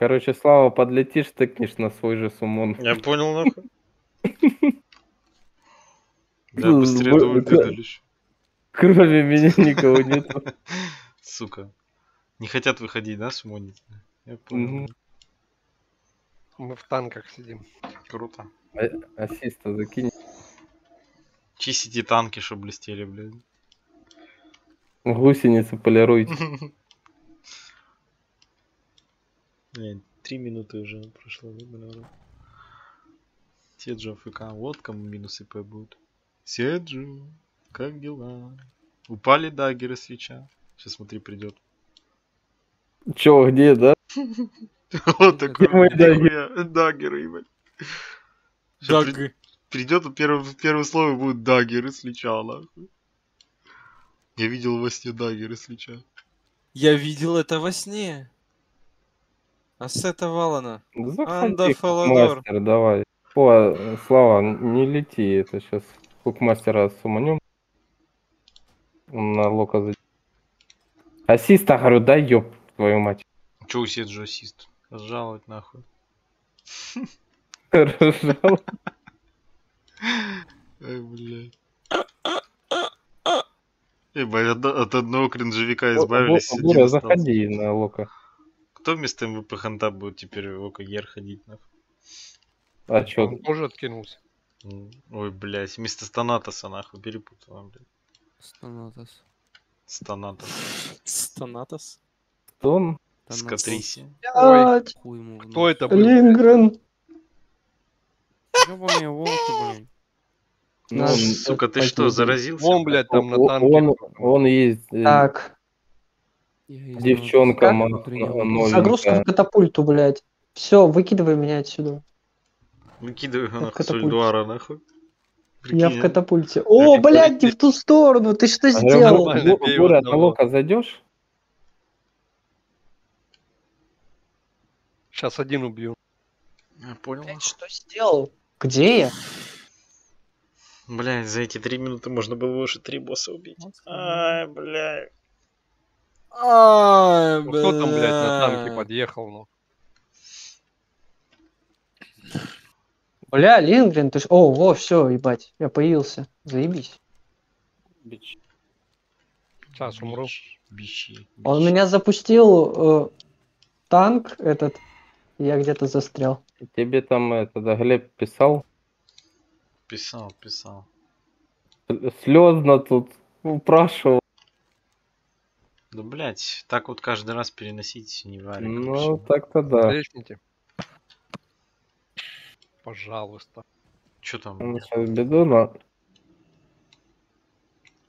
Короче, Слава, подлетишь, тыкнешь на свой же сумон. Я понял, нахуй. Да, быстрее это- педалишь. Кроме меня никого нету. Сука. Не хотят выходить, да, сумонить? Я понял. Мы в танках сидим. Круто. А- Ассиста закинь. Чистите танки, чтобы блестели, блядь. Гусеницы полируйте. Три минуты уже прошло, бля. Седжу АФК, вот кому минусы П будут. Седжу, как дела? Упали даггеры свеча. Сейчас смотри, придет. Чё, где, да? Вот такой, даггеры, ебать. Дагы. Придет, первое слово будет даггеры свеча, нахуй. Я видел во сне даггеры свеча. Я видел это во сне. Ассета Валана. Заходи, Анда Фаладор. мастер, давай. О, Слава, не лети, это сейчас хукмастера суманем. Он на лока за... Ассиста, говорю, дай ёб твою мать. Че у Седжу ассист? Жаловать нахуй. Ржал. Ай, блядь. Ебать, от, одного кринжевика избавились. один Бура, остался. заходи на лока. Кто вместо МВП ханта будет теперь в ОКГР ходить, нахуй? А чё? Он тоже откинулся. Ой, блядь, вместо Станатоса, нахуй, перепутал, а, блядь. Станатос. Станатос. Станатос? Тон? С Катриси. Ой, кто это был? Лингрен. Ёбаные волки, блин. Ну, он- Сука, ты что, заразился? Вон, блядь, там на Он- танке. Он, он есть э, Так, девчонка ма- внутреннего. новенькая. загрузка в катапульту, блядь. Все, выкидывай меня отсюда. Выкидывай его В нахуй с. Ульдуара, нахуй. Я Прикинь, в а? катапульте. О, как блядь, не в ту сторону. Ты что А, сделал? Нормально, Бу- бей Бура, одного. на лока зайдешь? Сейчас один убью. Я понял. Блядь, что сделал? Где я? Блядь, за эти три минуты можно было уже три босса убить. Ай, блядь. Ай, Ну, Кто там, блядь, на танке подъехал, ну? Бля, Лингрен, ты ж... О, во, все, ебать, я появился. Заебись. Сейчас умру. Бичи. Он меня запустил э, танк этот. Я где-то застрял. Тебе там это, да, Глеб писал? Писал, писал. Слезно тут упрашивал. Да, блядь, так вот каждый раз переносить не варик. Ну, так-то да. Лестните. Пожалуйста. Что там? Сейчас беду, но...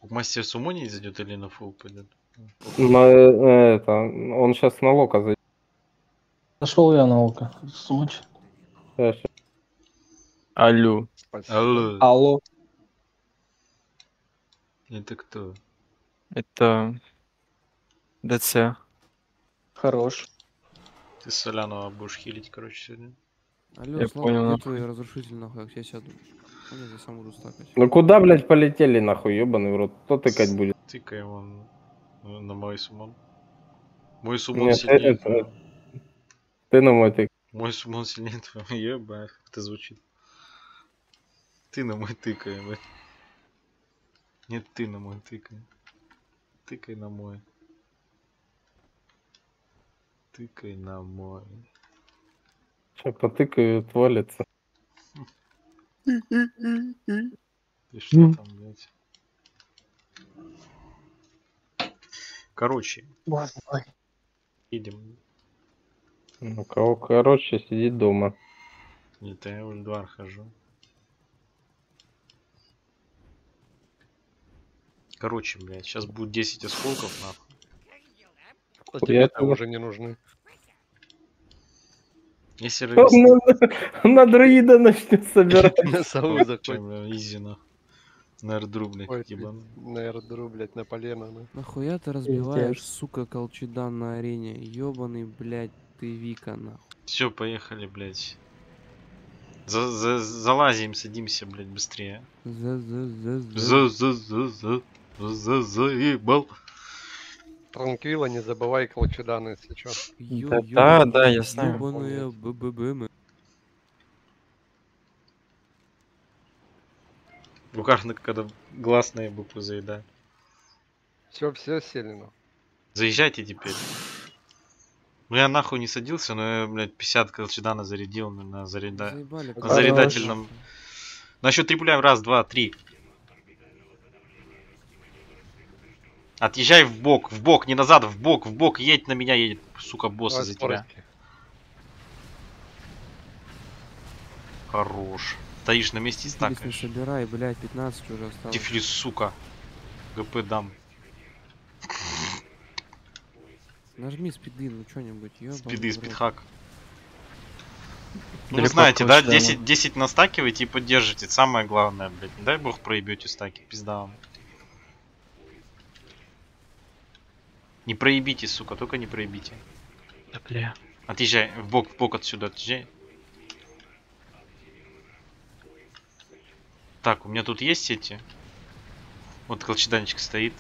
Мастер Сумо не зайдет или на фул пойдет? но, э, это, он сейчас на лока зайдет. Нашел я на. Смочь. Щас, щас. Алло. Спасибо. Алло, Алло. это кто? Это... ДЦ. Хорош. Ты Солянова будешь хилить, короче, сегодня. Алло, Я Слава, понял, нахуй. твой разрушитель, нахуй, я сяду. Я сам буду стакать. Ну куда, блядь, полетели, нахуй, ебаный в рот? Кто тыкать будет? Тыкай его на, мой сумон. Мой сумон Нет, сильнее. это-. Ты на мой тык. Мой сумон сильнее твоего. Ебать, как это звучит. Ты на мой тыкай, ебать. Нет, ты на мой тыкай. Тыкай на мой. Тыкай на мой. Сейчас потыкаю, отвалится. Ты что там, блядь? Короче, Боже мой. едем. Ну, кого короче, сидит дома. Нет, я в Ульдуар хожу. Короче, блядь, сейчас будет 10 осколков, нахуй. А тебе этого- уже не нужны. Если Он на, на друида начнет собирать. На сову бля, изи, нахуй. На эрдру, блядь, ебаный. на эрдру, блядь, на полено. Нахуя ты разбиваешь, сука, колчедан на арене? Ёбаный, блядь, ты Вика, нахуй. Все, поехали, блядь. За, за, залазим, садимся, блядь, быстрее. За, за, за, за. За, за, за, за, за, за, заебал. Транквила, не забывай колчедан, если чё. Ё- Да, да, да, я знаю. ёбаные БББМы. Букарно, когда гласные буквы заедают. Все, все сели, ну. Заезжайте теперь. Ну я нахуй не садился, но я, блядь, 50 колчедана зарядил на, заряда... Заебали, на зарядательном. На счет трипуляем. Раз, два, три. Отъезжай в бок, в бок, не назад, в бок, в бок, едь на меня, едет, сука, босс Давай за тебя. Хорош. Стоишь на месте и Тифлис не собирай, блядь, 15 уже осталось. Тифлис, сука. ГП дам. Нажми спиды, ну что-нибудь, Спиды, спидхак. Ну, вы знаете, да, колчедана. 10, 10 настакивайте и поддержите. Самое главное, блядь. Не дай бог проебете стаки, пизда вам. Не проебите, сука, только не проебите. Да, бля. Отъезжай, в бок, в бок отсюда, отъезжай. Так, у меня тут есть эти. Вот колчеданчик стоит.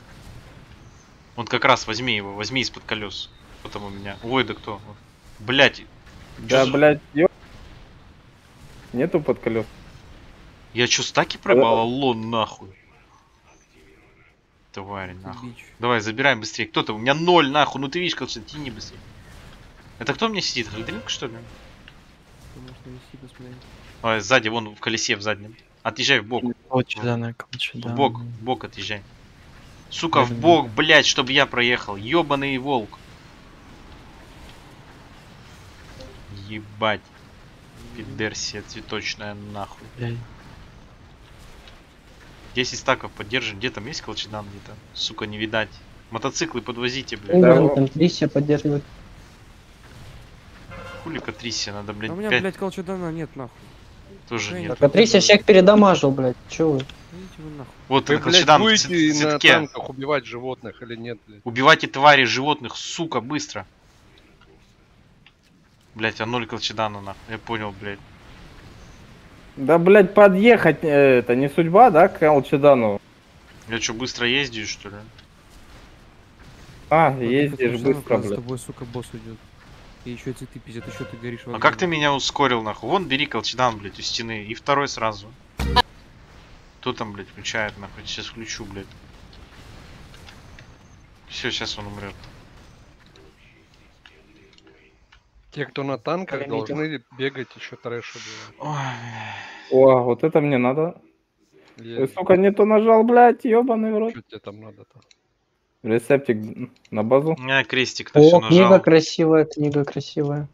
Вот как раз возьми его, возьми из-под колес. Потом у меня. Ой, да кто? Блять, Да, за- блядь, ё... Нету под колес. я чё, стаки пробал? Алло, нахуй. Тварь, нахуй. бич. Давай, забираем быстрее. Кто то У меня ноль, нахуй. Ну ты видишь, как тяни быстрее. Это кто мне сидит? Хальдринг, что ли? Ой, сзади, вон в колесе в заднем. Отъезжай в бок. В бок, в бок отъезжай. Сука, в бок, блять, чтобы я проехал. Ёбаный волк. Ебать. Пидерсия цветочная нахуй. Блядь. 10 стаков поддержим. Где там есть колчедан где-то? Сука, не видать. Мотоциклы подвозите, блядь. Да, там Трисия поддерживает. Хули Патрисия, надо, А блядь, у меня, 5 блядь, колчедана нет, нахуй. тоже нет. Патрисия всех передамажил, блядь. Чё вы? Вот Вы, блядь, будете на танках убивать животных или нет, блядь? Убивайте твари, животных, сука, быстро. Блять, а ноль колчедана нахуй. Я понял, блядь. Да, блядь, подъехать, э, это не судьба, да, к Алчедану? Я что, быстро ездишь, что ли? А, ездишь быстро, когда С блядь. тобой, сука, босс уйдет. И еще цветы пиздят, еще ты горишь А как ты меня ускорил, нахуй? Вон, бери колчедан, блядь, у стены. И второй сразу. Кто там, блядь, включает, нахуй? Сейчас включу, блядь. Все, сейчас он умрет. Те, кто на танках, должны бегать еще трэш убивать. Ой, О, вот это мне надо. Ты, сука, не то нажал, блядь, ебаный в рот. Что тебе там надо-то? Рецептик на базу. а, крестик-то все О, книга нажал. красивая, книга красивая.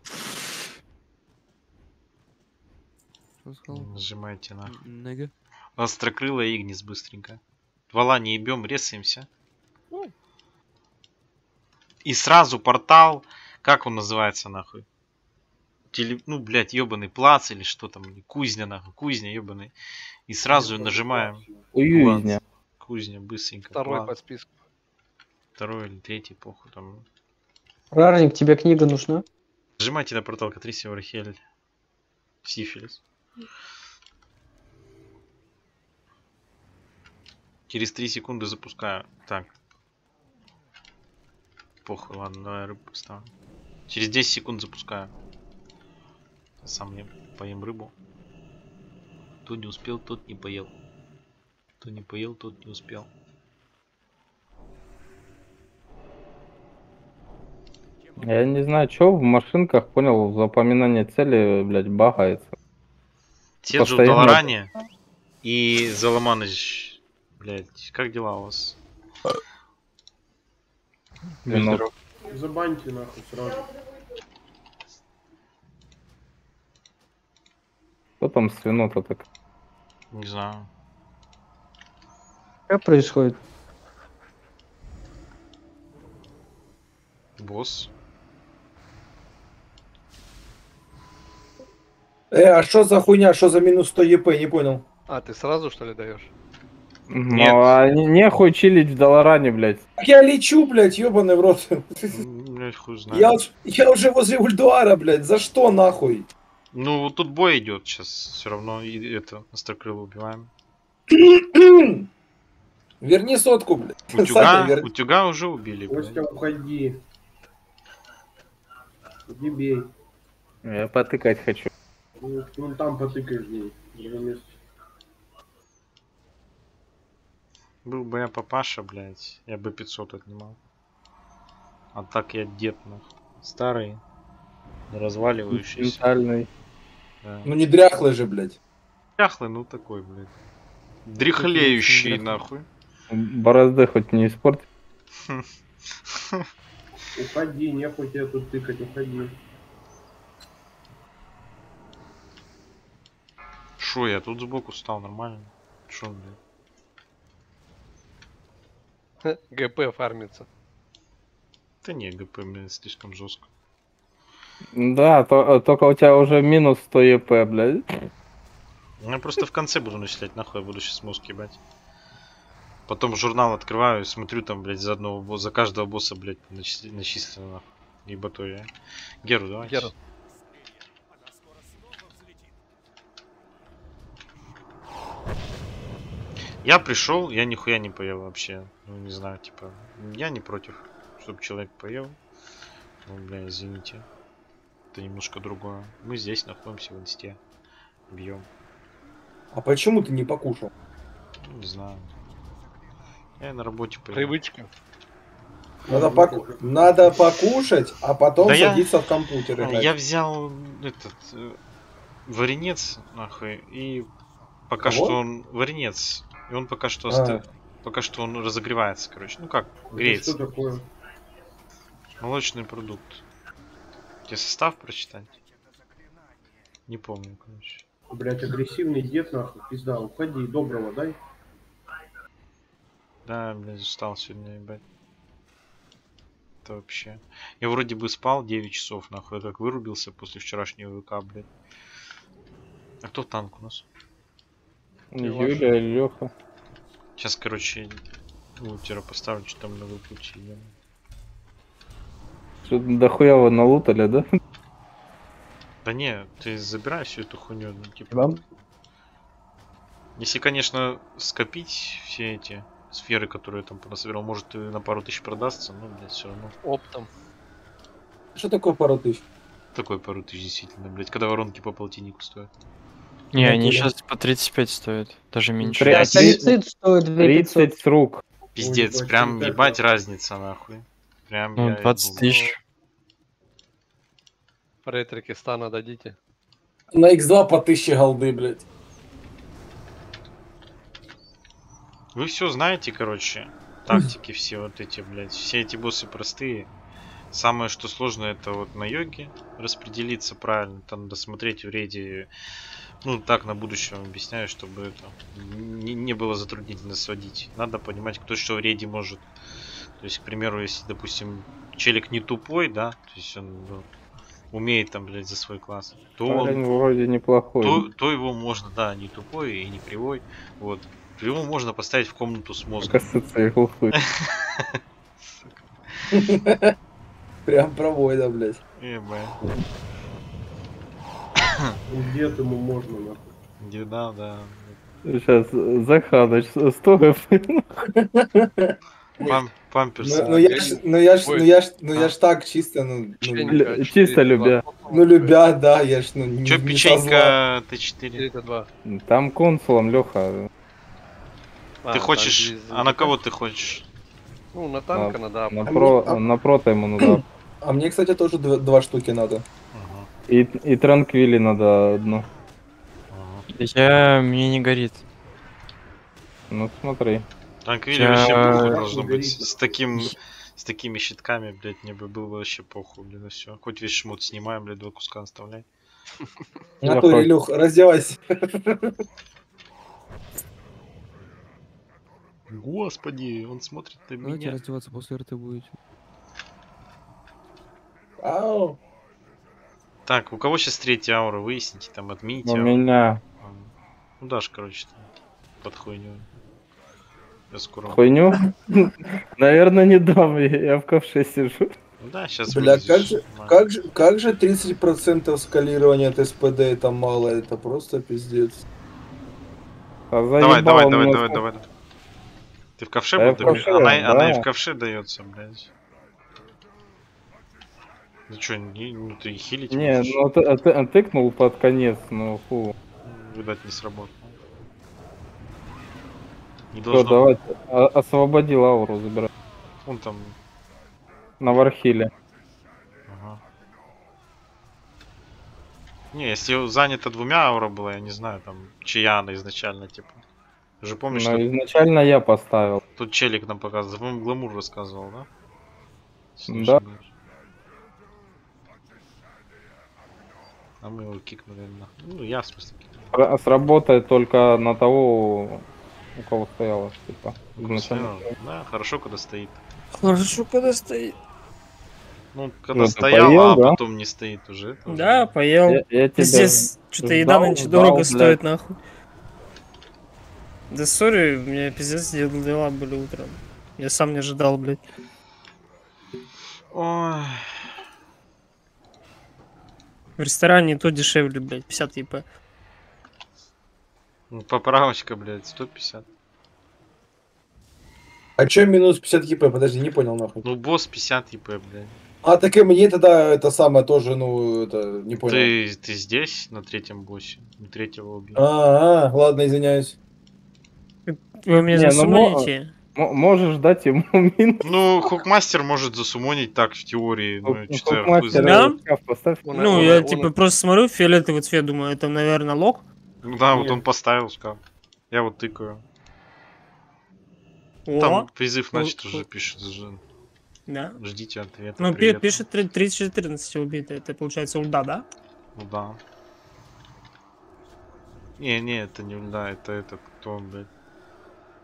Что сказал? Нажимайте, нахуй. Нега. Острокрылая Игнис быстренько. Вала не ебем, резаемся. И сразу портал. Как он называется, нахуй? Теле... Ну, блядь, ебаный плац или что там, кузня, нахуй, кузня, ебаный. И сразу её нажимаем. Уюзня. Кузня, быстренько. Второй плац. по списку. Второй или третий, похуй там. Рарник, тебе книга нужна? Нажимайте на портал Катрисия Вархель. Сифилис. Через 3 секунды запускаю. Так. Похуй, ладно, давай рыбу поставим. Через 10 секунд запускаю. Сам не поем рыбу. Кто не успел, тот не поел. Кто не поел, тот не успел. Я не знаю, что в машинках, понял, запоминание цели, блядь, багается. Теджу в Постоянно. Долоране и Заломаныч. Блять, как дела у вас? Забаньте нахуй сразу. Что там с вино-то так? Не знаю. Что происходит? Босс. Э, а что за хуйня, что за минус 100 ЕП, не понял. А, ты сразу что ли даешь? Нет. Ну, а не- нехуй чилить в Долоране, блядь. Я лечу, блядь, ебаный в рот. Блять, хуй знает. Я, я уже возле Ульдуара, блядь, за что нахуй? Ну, вот тут бой идет сейчас. Все равно и это острокрыло убиваем. Верни сотку, блядь. Утюга, вер- утюга уже убили, блядь. Костя, уходи. Иди бей. Я потыкать хочу. Ну, вон там потыкаешь ей. в другом месте. Был бы я папаша, блядь, я бы 500 отнимал. А так я дед, нахуй. Старый, разваливающийся. Ментальный. Да. Ну не дряхлый же, блядь. Дряхлый, ну такой, блядь. Дряхлеющий, нахуй. Борозды хоть не испортил. Уходи, нехуй тебе тут тыкать, уходи. Шо, я тут сбоку стал, нормально. Шо, блядь. ГП фармится. Да не, ГП, блядь, слишком жестко. Да, то- только у тебя уже минус 100 ЕП, блядь. Я просто в конце буду начислять, нахуй, я буду сейчас мозг ебать. Потом журнал открываю и смотрю там, блядь, за одного босса, за каждого босса, блядь, начис- начислено, нахуй. Ибо то я. Геру, давай. Геру. Я пришел, я нихуя не поел вообще. Ну, не знаю, типа, я не против, чтобы человек поел. Ну, бля, извините. Это немножко другое. Мы здесь находимся в инсте. Бьем. А почему ты не покушал? Не знаю. Я на работе поел. Привычка. Надо, поку- Надо покушать, а потом Да я- садиться в компьютер играть. Я взял этот э, варенец, нахуй, и пока Кого? что он варенец, и он пока что А. оста- пока что он разогревается, короче. Ну как, Это греется. Что такое? Молочный продукт. Тебе состав прочитать? Не помню, короче. Блять, агрессивный дед нахуй, пизда, уходи, доброго дай. Да, блядь, устал сегодня, ебать. Это вообще. Я вроде бы спал 9 часов, нахуй, я как вырубился после вчерашнего ВК, блядь. А кто танк у нас? Юля, Леха. Сейчас, короче, лутера поставлю, что там много пути. Что дохуя вы налутали, да? Да не, ты забирай всю эту хуйню, ну, типа. Да? Если, конечно, скопить все эти сферы, которые я там понасобирал, может и на пару тысяч продастся, но, блядь, все равно. Оптом. Что такое пару тысяч? Такой пару тысяч действительно, блядь, когда воронки по полтиннику стоят. Не, Ну, они сейчас по 35 стоят, даже меньше. Три- А а три- Солицит стоит 2500. 30 с рук. Пиздец, ебать, прям ебать разница, нахуй. Прям Ну, я 20 ебу. тысяч. Ретрики стана дадите. На X2 по 1000 голды, блядь. Вы все знаете, короче. Тактики все вот эти, блядь. Все эти боссы простые. Самое, что сложно, это вот на йоге распределиться правильно. Там надо смотреть в рейде. Ну, так на будущее вам объясняю, чтобы это не, не было затруднительно сводить. Надо понимать, кто что в рейде может. То есть, к примеру, если, допустим, челик не тупой, да, то есть он ну, умеет там, блядь, за свой класс, то он Парень вроде неплохой. то, то его можно, да, не тупой и не кривой. Вот. Его можно поставить в комнату с мозгом. Прям провойда, блядь. Ебать. Дед ему можно нахуй. Где- Да, да. Сейчас, Заханыч, стой. Пам- Памперс. Ну, ну я ж, ну я ж, ну я ж, ну я А. ж так чисто, ну, ну, Печенька, Лю- 4, чисто любя. 2. ну, любя, да, я ж, ну, не, Чё, не со зла. печенька Т4? 4 это 2. Там консулом, Леха. А, Ты там хочешь... А на кого ты хочешь? Ну, на танка надо. На, А про, мне- а- на прото ему надо. А мне, кстати, тоже два, два штуки надо. Ага, И, и транквили надо одну. ага. Я... мне не горит. Ну смотри. Танквили Я- вообще похуй Как должно быть. С таким... С такими щитками, блядь, мне бы было вообще похуй, блин, и все. Хоть весь шмот снимаем, блядь, два куска оставляй. Натуре, хоть- Илюх, раздевайся. Господи, он смотрит на Давайте меня. раздеваться после РТ будете. Ау. Так, у кого сейчас третья аура, выясните, там отмените У ауру. меня Ну дашь, короче, там, под хуйню. Я скоро... хуйню. Наверное, не дам, я в ковше сижу. Ну да, сейчас Бля, как же, как же, как же 30% скалирования от СПД это мало, это просто пиздец. А Давай, давай, давай, давай, давай. Ты в ковше Да я был? ковше, она, она и да. в ковше дается, блядь. Ну чё, не, ну ты хилить Не, можешь? ну ты, а ты- а тыкнул под конец, ну фу. Видать, не сработало. Не должно... давайте, а- освободи Лауру, забирай. Он там... На Вархиле. Ага. Не, если занято двумя аура было, я не знаю, там, чья она изначально, типа. Ты же помнишь, Но что изначально я поставил. тут челик нам показывал, по-моему, Гламур рассказывал, да? Не Да. ошибаюсь. А мы его кикнули на... Ну, я, в смысле, кикнул. Сработает только на того, у кого стояло, типа. изначально. Стоял. Да, хорошо, когда стоит. Хорошо, когда стоит. Ну, когда Ну, стоял, поел, а да? потом не стоит уже. это уже- Да, поел. Я, я Пиздец, что-то еда нынче дорого блядь. стоит, нахуй. Да сори, у меня пиздец дел- дела были утром. Я сам не ожидал, блядь. Ой. В ресторане и то дешевле, блядь, 50 еп. Ну, Поправочка, блядь, 150. А чё минус 50 ЕП? Подожди, не понял нахуй. Ну, босс 50 еп, блядь. А, так и мне тогда это самое тоже, ну, это, не понял. Ты, ты здесь, на третьем боссе. Не третьего убил. А, а, ладно, извиняюсь. Вы меня Не, ну, засумаете? М- можешь дать ему минус. Ну, Хукмастер может засумонить так в теории. Ну, знаю. Да? поставь. Ну, я типа просто смотрю фиолетовый цвет, думаю, это, наверное, лог. Ну да, вот Нет. он поставил скаф. Я вот тыкаю. О, Там призыв, Ну, значит, уже ну. пишет. ж- да. Ждите ответа. Ну, привет. пишет три- 3014 убито. Это получается ульда, да? Ну да. Не, не, это не льда, это это кто, он, блядь.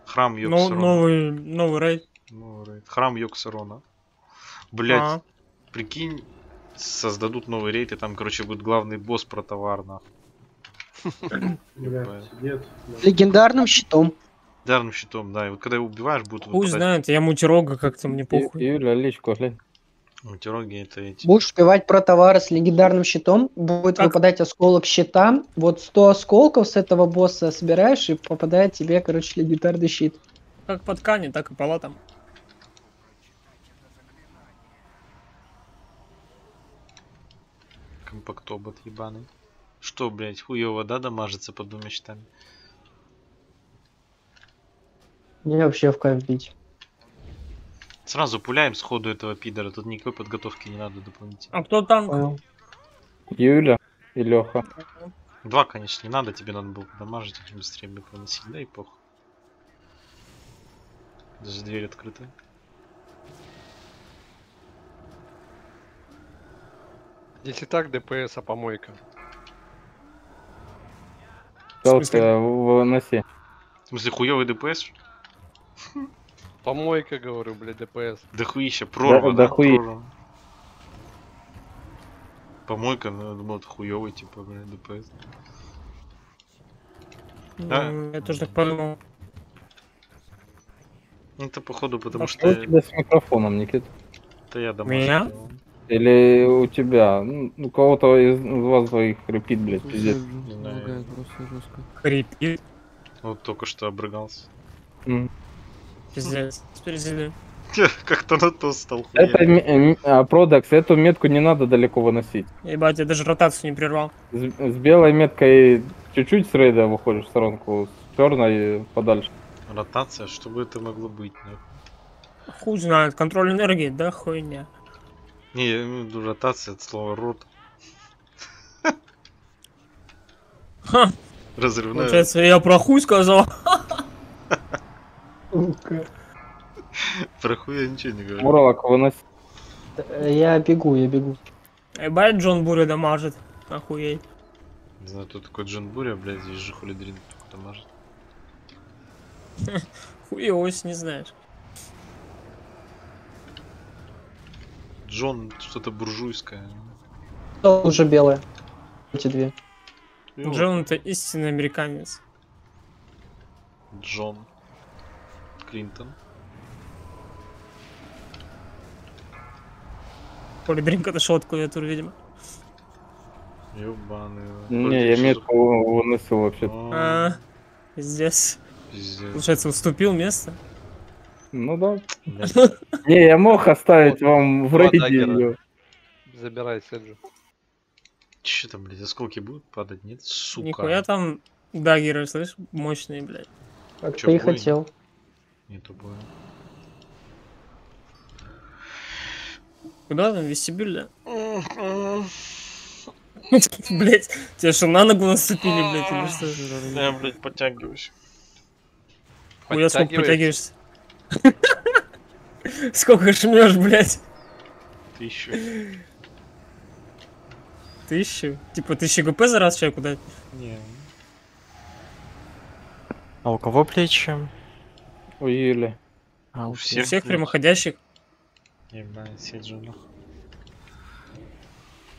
Храм Но, Йоксарона. новый, новый рейд. Ну, рейд. Храм Йоксарона. Блять, А. прикинь, создадут новый рейд, и там, короче, будет главный босс про товар, нахуй. Легендарным щитом. Дарным щитом, да. И вот когда его убиваешь, будут Хуй выпадать знает, я мутирога как-то мне похуй. Юля, личку мутироги, это эти. Будешь успевать про товары с легендарным щитом, будет Как? выпадать осколок щита. Вот 100 осколков с этого босса собираешь, и попадает тебе, короче, легендарный щит. Как по ткани, так и по латам. Компактобот ебаный. Что, блять, хуево, да, дамажится под двумя щитами? Мне вообще в кайф бить. Сразу пуляем сходу этого пидора, тут никакой подготовки не надо дополнительно. А кто танк? Понял. Юля и Леха. Два, конечно, не надо, тебе надо было дамажить, их быстрее бы проносить, да и похуй. Даже дверь открыта. Если так, ДПС, а помойка. Пожалуйста, выноси. В смысле, хуёвый ДПС? Помойка, говорю, блядь, ДПС. Да хуища, прорва, да да? хуи- прорва. Помойка, ну, я думал, это хуёвый, типа, блядь, ДПС. Да. Ну, Я тоже так подумал. Это походу, потому Что у что тебя с микрофоном, Никит? это я домашний. Меня? Или у тебя? Ну, у кого-то из вас двоих хрипит, блядь, пиздец. знаю. Лагает просто жестко. Хрипит. Вот только что обрыгался. М. Пиздец. Спереди. Как-то на то стал Это м- а, Продакс, эту метку не надо далеко выносить. Ебать, я даже ротацию не прервал. С, с белой меткой чуть-чуть с рейда выходишь в сторонку, с черной подальше. Ротация, что бы это могло быть? нахуй? Хуй знает, контроль энергии, да хуйня. Не, я имею в виду ротация от слова рот. Ха, Разрывная. получается, я про хуй сказал. Про хуй я ничего не говорю. Мурлок выноси. Э, Я бегу, я бегу. Ебать, Джон Буря дамажит. Охуеть. Не знаю, кто такой Джон Буря, блядь, здесь же хулидрин кто-то может. Хуевось, не знаешь. Джон что-то буржуйское. Что уже белое? Эти две. Джон это истинный американец. Джон. Клинтон. Полидринк отошел от клавиатуры, видимо. Ёбаный. Не, я метку выносил вообще. О, А, здесь. Пиздец. Получается, уступил место. Ну да. Не, я мог оставить вам в рейде. Забирай Седжу. Че там, блядь, осколки будут падать? Нет, сука. Нихуя там даггеры, слышь, мощные, блядь. Как ты и хотел. Нету боя. Куда там, вестибюль, да? Блять, тебя что, на ногу наступили, блядь, или что? Я, блядь, подтягиваюсь. Хуя сколько Подтягиваешься? Сколько жмешь, блядь? Тысячу. Тысячу? Типа тысячу ГП за раз человеку дать? Не. А у кого плечи? У Юли. А, У у всех Всех плечи. прямоходящих? Ебать.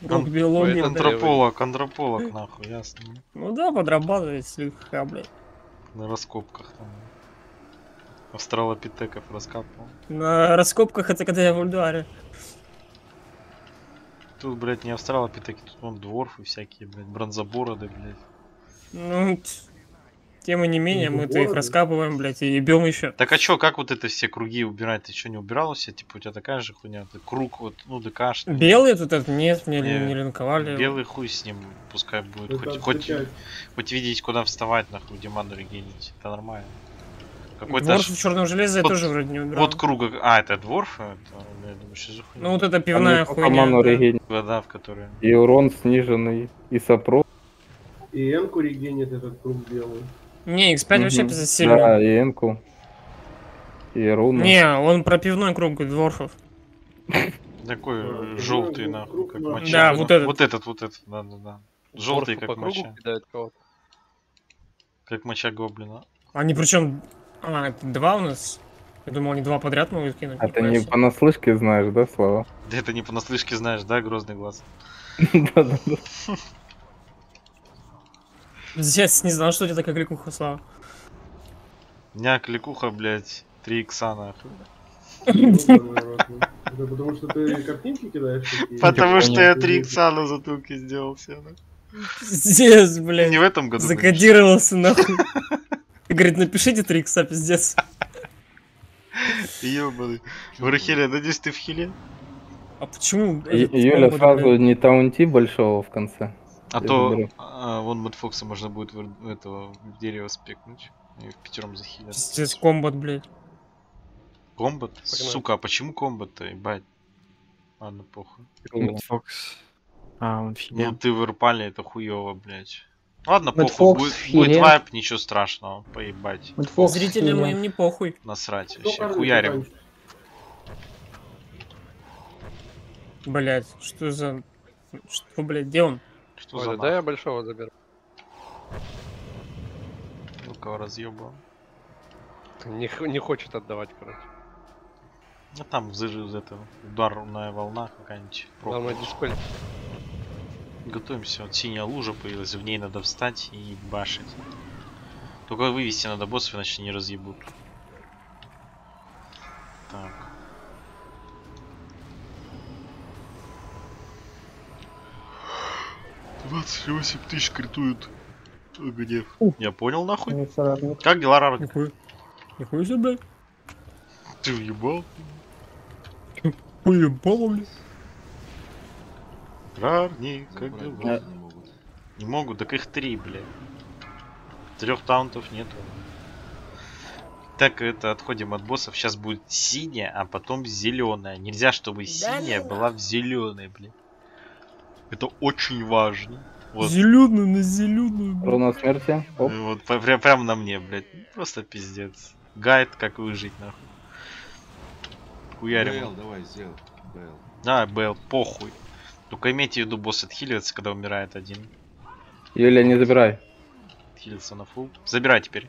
Как биология, это блядь. Антрополог, антрополог, нахуй, ясно. Ну да, подрабатывает слегка, блядь. На раскопках там. Австралопитеков раскапывал. На раскопках это когда я в Ульдуаре. Тут, блядь, не австралопитеки, тут вон дворфы всякие, блядь, бронзобороды, блядь. Ну, тем и не менее, Ну, мы-то их раскапываем, блядь, и ебем еще. Так а чё, как вот это все круги убирать? Ты что, не убирал у себя? Типа у тебя такая же хуйня? Ты круг вот, ну, ДК что? Белый тут этот нет, мне Не, не линковали. Белый хуй с ним, пускай будет. Это Хоть, хоть, хоть видеть, куда вставать, нахуй, деманду регенить. Это нормально. Какой-то Дворф в черном железе я вот- тоже вроде не убирал. Вот круга. А, это дворф? Это, я думаю, что за хуйня? Ну вот эта пивная Там хуйня. да. регенит. Да, в которой. И урон сниженный, и сопрот. И Энку регенит этот круг белый. Не, X5 вообще Мгм. пиздец сильный. Да, и энку. И руну. Не, он про пивной круг дворфов. Такой желтый, ну, нахуй, как моча. Да, вот этот. Вот этот, вот этот, да, да, да. Желтый, как моча. Как моча гоблина. Они причем... А, это два у нас? Я думал, они два подряд могут кинуть. А ты нихуя не понаслышке знаешь, да, Слава? Да это не понаслышке знаешь, да, грозный глаз? Да-да-да. Пиздец, не знал, что у тебя такая кликуха, Слава. У меня кликуха, блядь, 3 икса нахуй. Это потому что ты картинки кидаешь? Потому что я 3 Ты- икса на затылке сделал себе. Пиздец, блядь. Не в этом году. Закодировался нахуй. Говорит, напишите три икса, пиздец. Ёбаный. Варахеля, надеюсь, ты в хиле? А почему? Этот Юля сразу не таунти большого в конце. А то а, вон Мэтфокса можно будет в- этого в дерево спекнуть. И в пятером захилят. Пиздец, комбат, блядь. Комбат? Погнали. Сука, а почему комбат-то, ебать? Ладно, похуй. Фокс. А, он в филе. Ну ты в Ирпале, это хуёво, блядь. Ладно, Мэтт похуй, Фокс будет, в будет хиле. вайп, ничего страшного, поебать. Вот Фокс Зрителям хиле. моим не похуй. Насрать Кто вообще, хуярим. Блядь, что за... Что, блядь, где он? Что за Оля, да я большого заберу. Ну кого разъебал? Не, не хочет отдавать, короче. Ну там взрыв из этого, ударная волна какая-нибудь. Главное пробка. Готовимся, вот синяя лужа появилась, в ней надо встать и башить. Только вывести надо боссов, иначе не разъебут. Так. Двадцать восемь тысяч критуют. Где? Я понял нахуй. Не. Как дела, Рарк? Нихуя. Нихуя себе. Ты въебал? Уебало, блядь. Рарник, как дела? Не могут, так их три, блядь. Трех таунтов нету. Так, это отходим от боссов. Сейчас будет синяя, а потом зеленая. Нельзя, чтобы синяя была в зеленой, блядь. Это очень важно. Вот, Зеленый на зеленую, блядь. Руна смерти. Оп. вот прям, прям на мне, блядь. Просто пиздец. Гайд, как выжить, нахуй. Хуярим. давай, сделай. Бейл. Да, Бэл, похуй. Только имейте в виду, босс отхиливается, когда умирает один. Юля, не забирай. Хилится на фул. Забирай теперь.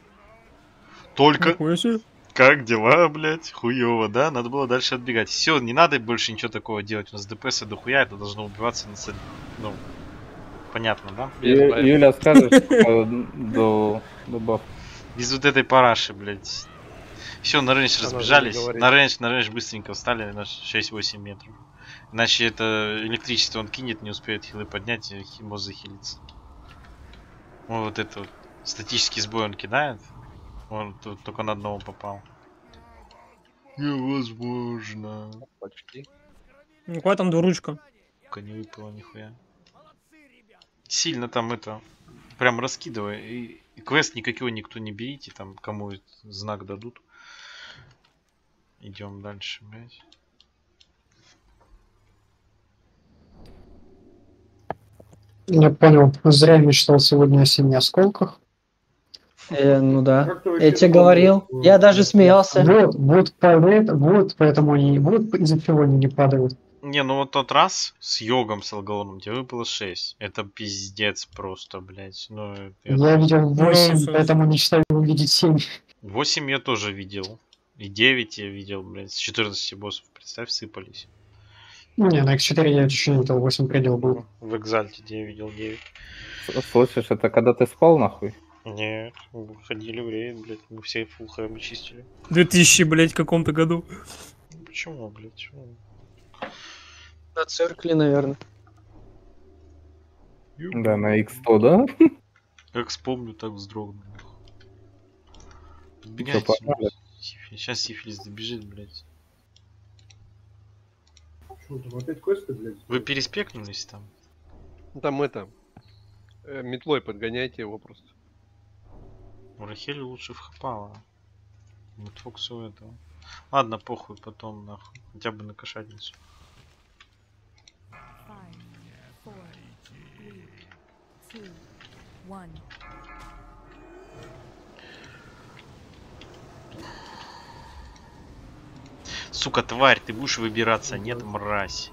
Только как дела, блять? Хуёво, да? Надо было дальше отбегать. Все, не надо больше ничего такого делать. У нас ДПС дохуя, это должно убиваться на цель. Ну, понятно, да? Ю-. Юля, скажешь э, до, баф. Без вот этой параши, блять. Все, на range разбежались. На range, на range быстренько встали на 6-8 метров. Иначе это электричество он кинет, не успеет хилы поднять, и химоз захилится. Ой, вот это вот. Статический сбой он кидает. Он тут только на одного попал. Невозможно. Почти. Ну, какая там двуручка? Пока не выпало нихуя. Сильно там это... Прям раскидывай. И, и квест никакого никто не берите, там кому знак дадут. Идем дальше, блядь. Я понял. Зря мечтал сегодня о семи осколках. Э, ну да. Я тебе говорил. Я даже смеялся. Вот, вот, вот, поэтому они не будут, из-за чего они не падают. Не, ну вот тот раз с йогом с алголоном тебе выпало 6. Это пиздец просто, блядь. Ну, это- Я видел 8, Нонсенс. поэтому мечтаю увидеть 7. 8 я тоже видел. И 9 я видел, блядь. С 14 боссов, представь, сыпались. Ну, не, на X4 я еще не видел, 8 предел был. В Экзальте я видел 9. С- Слышишь, это когда ты спал нахуй? Нет, мы ходили в рейд, блядь. Мы все фулл хэм чистили. 2000, блядь, в каком-то году. Почему, блядь? Почему? На циркле, наверное. Да, на X100, да? Как вспомню, так вздрогну. Блядь, сейчас сифилис добежит, блядь. Что там опять квесты, блядь? Вы переспекнулись там? Ну, Там это... э, Метлой подгоняйте его просто. У Рахели лучше вхапала. Вот Фоксу этого. Ладно, похуй, потом нахуй. Хотя бы на кошатницу. Сука, тварь, ты будешь выбираться? Нет, мразь.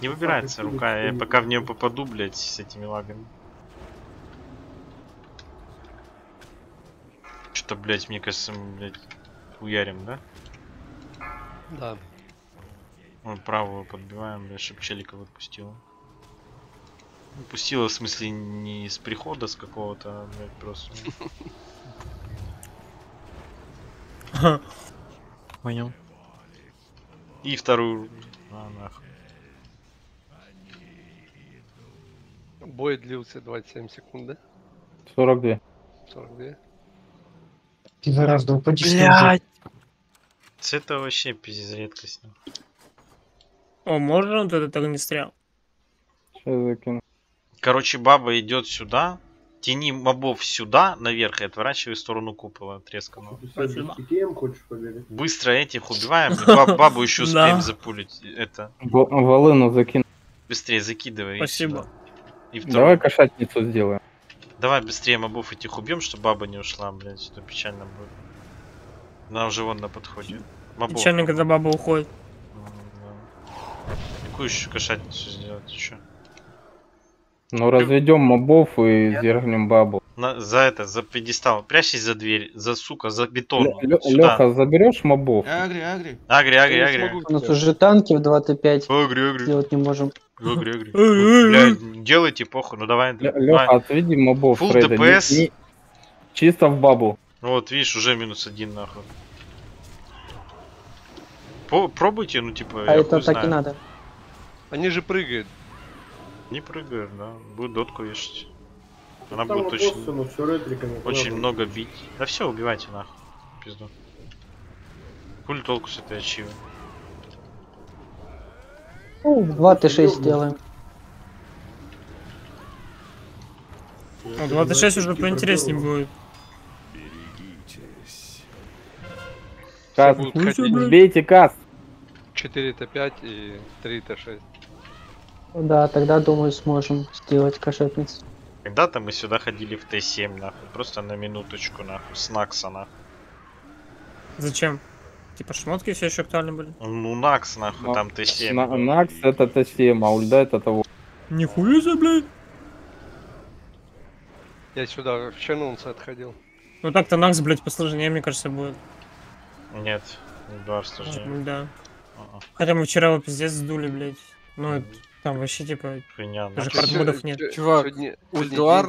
Не выбирается рука, я пока в нее попаду, блядь, с этими лагами. Что-то, блядь, мне кажется, мы, блядь, уярим, да? Да. Мы правую подбиваем, блядь, чтоб челика выпустила. Выпустила, в смысле, не с прихода с какого-то, а, блядь, просто. Понял. И вторую. А, нахуй. Бой длился 27 секунд, да? 42. 42. Пидорас, да упади с Блядь! С этого вообще пиздец редкость. О, можно вот этот огнестрел? Сейчас закину. Короче, баба идет сюда, тяни мобов сюда, наверх и отворачивай в сторону купола побегать? Быстро этих убиваем, баб- бабу еще успеем запулить. Это, Во- Волыну закину. быстрее закидывай. Спасибо. И Давай кошатницу сделаем. Давай быстрее мобов этих убьем, чтобы баба не ушла, блядь, это печально будет. Она уже вон на подходе. Мобов. Печально, когда баба уходит. Какую еще кошатницу сделать? Чё? Ну, разведем мобов и свергнем бабу. На, за это, за пьедестал. Прячься за дверь, за сука, за бетон. Лё-. Леха, заберешь мобов? Агри, агри. Агри, агри, агри. У нас уже танки в 2Т5 Агри, агри. делать не можем. Агри, агри. Делайте похуй, ну давай. Леха, отведи мобов. Не- ДПС. Чисто в бабу. Ну вот, видишь, уже минус один нахуй. По- пробуйте, ну типа, А это так и знаю. надо. Они же прыгают. Не прыгают, да. Будет дотку вешать. Она Там будет очень, ну все ретриками. очень много бить. Да все, убивайте нахуй. Пизду. Хули толку с этой ачивы? Ну, 2Т6 сделаем. Ну, 26 уже поинтереснее будет. Кас, будут Ну, хотеть. блядь. бейте кас. 4Т5 и 3Т6. Ну Да, тогда, думаю, сможем сделать кошатницу. Когда-то мы сюда ходили в Т7, нахуй. Просто на минуточку, нахуй. С Накса, нахуй. Зачем? Типа шмотки все еще актуальны были? Ну, Накс, нахуй, там Т7. На- был. Накс это Т7, а ульда это того. Нихуя себе, блядь. Я сюда в Ченунца отходил. Ну так-то Накс, блядь, посложнее, мне кажется, будет. Нет, не два сложнее. Да. А-а. Хотя мы вчера его пиздец сдули, блядь. Ну, это там вообще, типа, Хуйня, даже хардмодов нет. Чувак, Сегодня-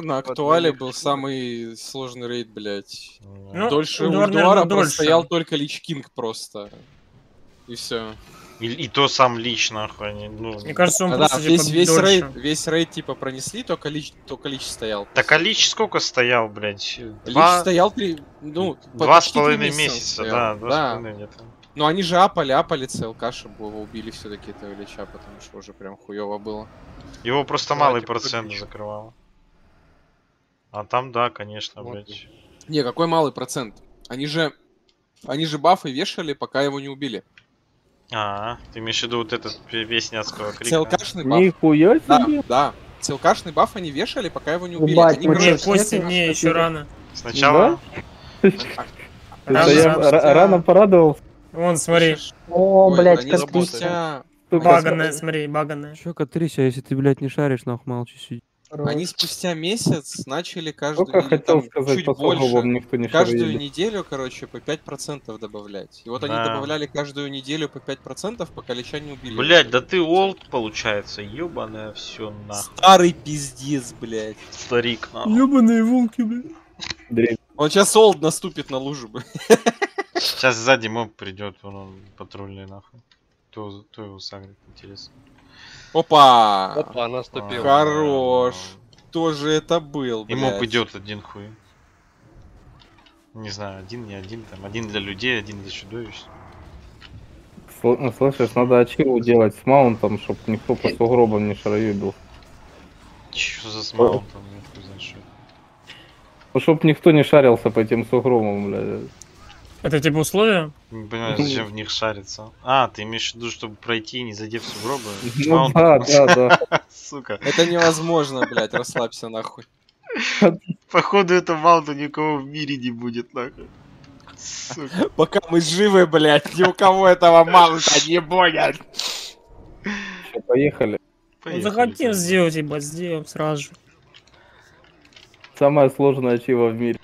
на актуале был самый сложный рейд, блядь. Ну, дольше дольше. простоял только Лич Кинг просто. И все. И, и то сам лично, нахуй. они, Ну, Мне кажется, он да, просто, весь, типа, весь, дольше. рейд, весь рейд типа пронесли, только Лич, только Лич стоял. Так а Лич сколько стоял, блядь? Лич Два, стоял три, ну, два с половиной месяца месяца, стоял. да, два с Да. половиной где-то. Ну они же апали, апали ЦЛК, чтобы его убили все-таки этого Ильича, потому что уже прям хуево было. Его просто Давайте малый процент подпишем. закрывал. А там, да, конечно, Вот. блядь. Не, какой малый процент? Они же... Они же бафы вешали, пока его не убили. А, ты имеешь в виду вот этот песня адского крика? ЦЛКшный баф. Нихуя Да, себе. да. ЦЛКшный баф они вешали, пока его не убили. Ебать, Они, короче, Нет, Костя, не, еще рано. Сначала... Это Рано, я рано. ра- рано порадовался. Вон, смотри. О, блядь, они как спустя... Баганная, смотри, баганная. Чё, Катрися, если ты, блядь, не шаришь, нахуй молчи сиди. Они спустя месяц начали каждую Только хотел там сказать, чуть больше. никто не Каждую шарует. неделю, короче, по 5% добавлять. И вот они Да. добавляли каждую неделю по 5%, пока Лича не убили. Блять, да ты олд, получается, ебаное все нахуй. Старый пиздец, блядь. Старик, нахуй. Ёбаные волки, блядь. Он сейчас олд наступит на лужу, блядь. Сейчас сзади моб придет, он, он патрульный нахуй. Кто, кто его сагрит, интересно. Опа! Опа, наступил. Хорош. Кто же это был, И блядь? моб идет один хуй. Не знаю, один, не один, там один для людей, один для чудовищ. Сл- ну, Слышишь, надо ачиву делать с маунтом, чтобы никто по сугробам не шароебил. Чё за смаунт там, я хуй знает, что. Ну, чтоб никто не шарился по этим сугробам, блядь. Это типа условия? Не понимаю, зачем в них шариться. А, ты имеешь в виду, чтобы пройти, не задев сугробы? Ну Маунт- да, да, да. Сука. Это невозможно, блядь, расслабься нахуй. Походу это маунта никого в мире не будет, нахуй. Сука. Пока мы живы, блядь, ни у кого этого маунта не будет. Поехали. Поехали, захотим сделать, ебать, сделаем сразу же. Самая сложная ачива в мире.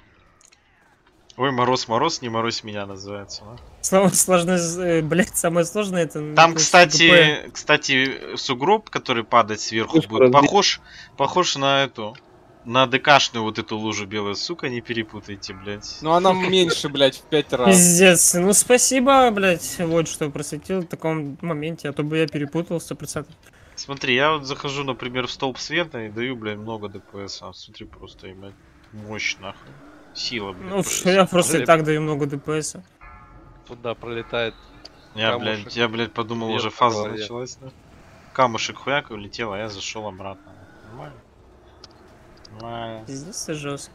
Ой, мороз, мороз, не морозь меня называется. да? Самое сложное, э, блядь, самое сложное это... Там, это ТП. кстати, кстати, сугроб, который падает сверху, Слышь, будет похож, похож на эту, на ДКшную вот эту лужу белую, сука, не перепутайте, блядь. Ну она меньше, блядь, в пять раз. Пиздец. Ну, спасибо, блядь, вот что просветил в таком моменте, а то бы я перепутал 100%. Смотри, я вот захожу, например, в столб света и даю, блядь, много ДПС, а смотри, просто, ебать, мощь, нахуй. Сила, блядь. Ну, что я просто и Блин. так даю много ДПС. Туда пролетает. Я, камушек. блядь, я, блядь, подумал, Нет, уже фаза голове. началась, да? Камушек хуяк улетел, а я зашел обратно. Нормально. Нормально. Пиздец, ты жесткий.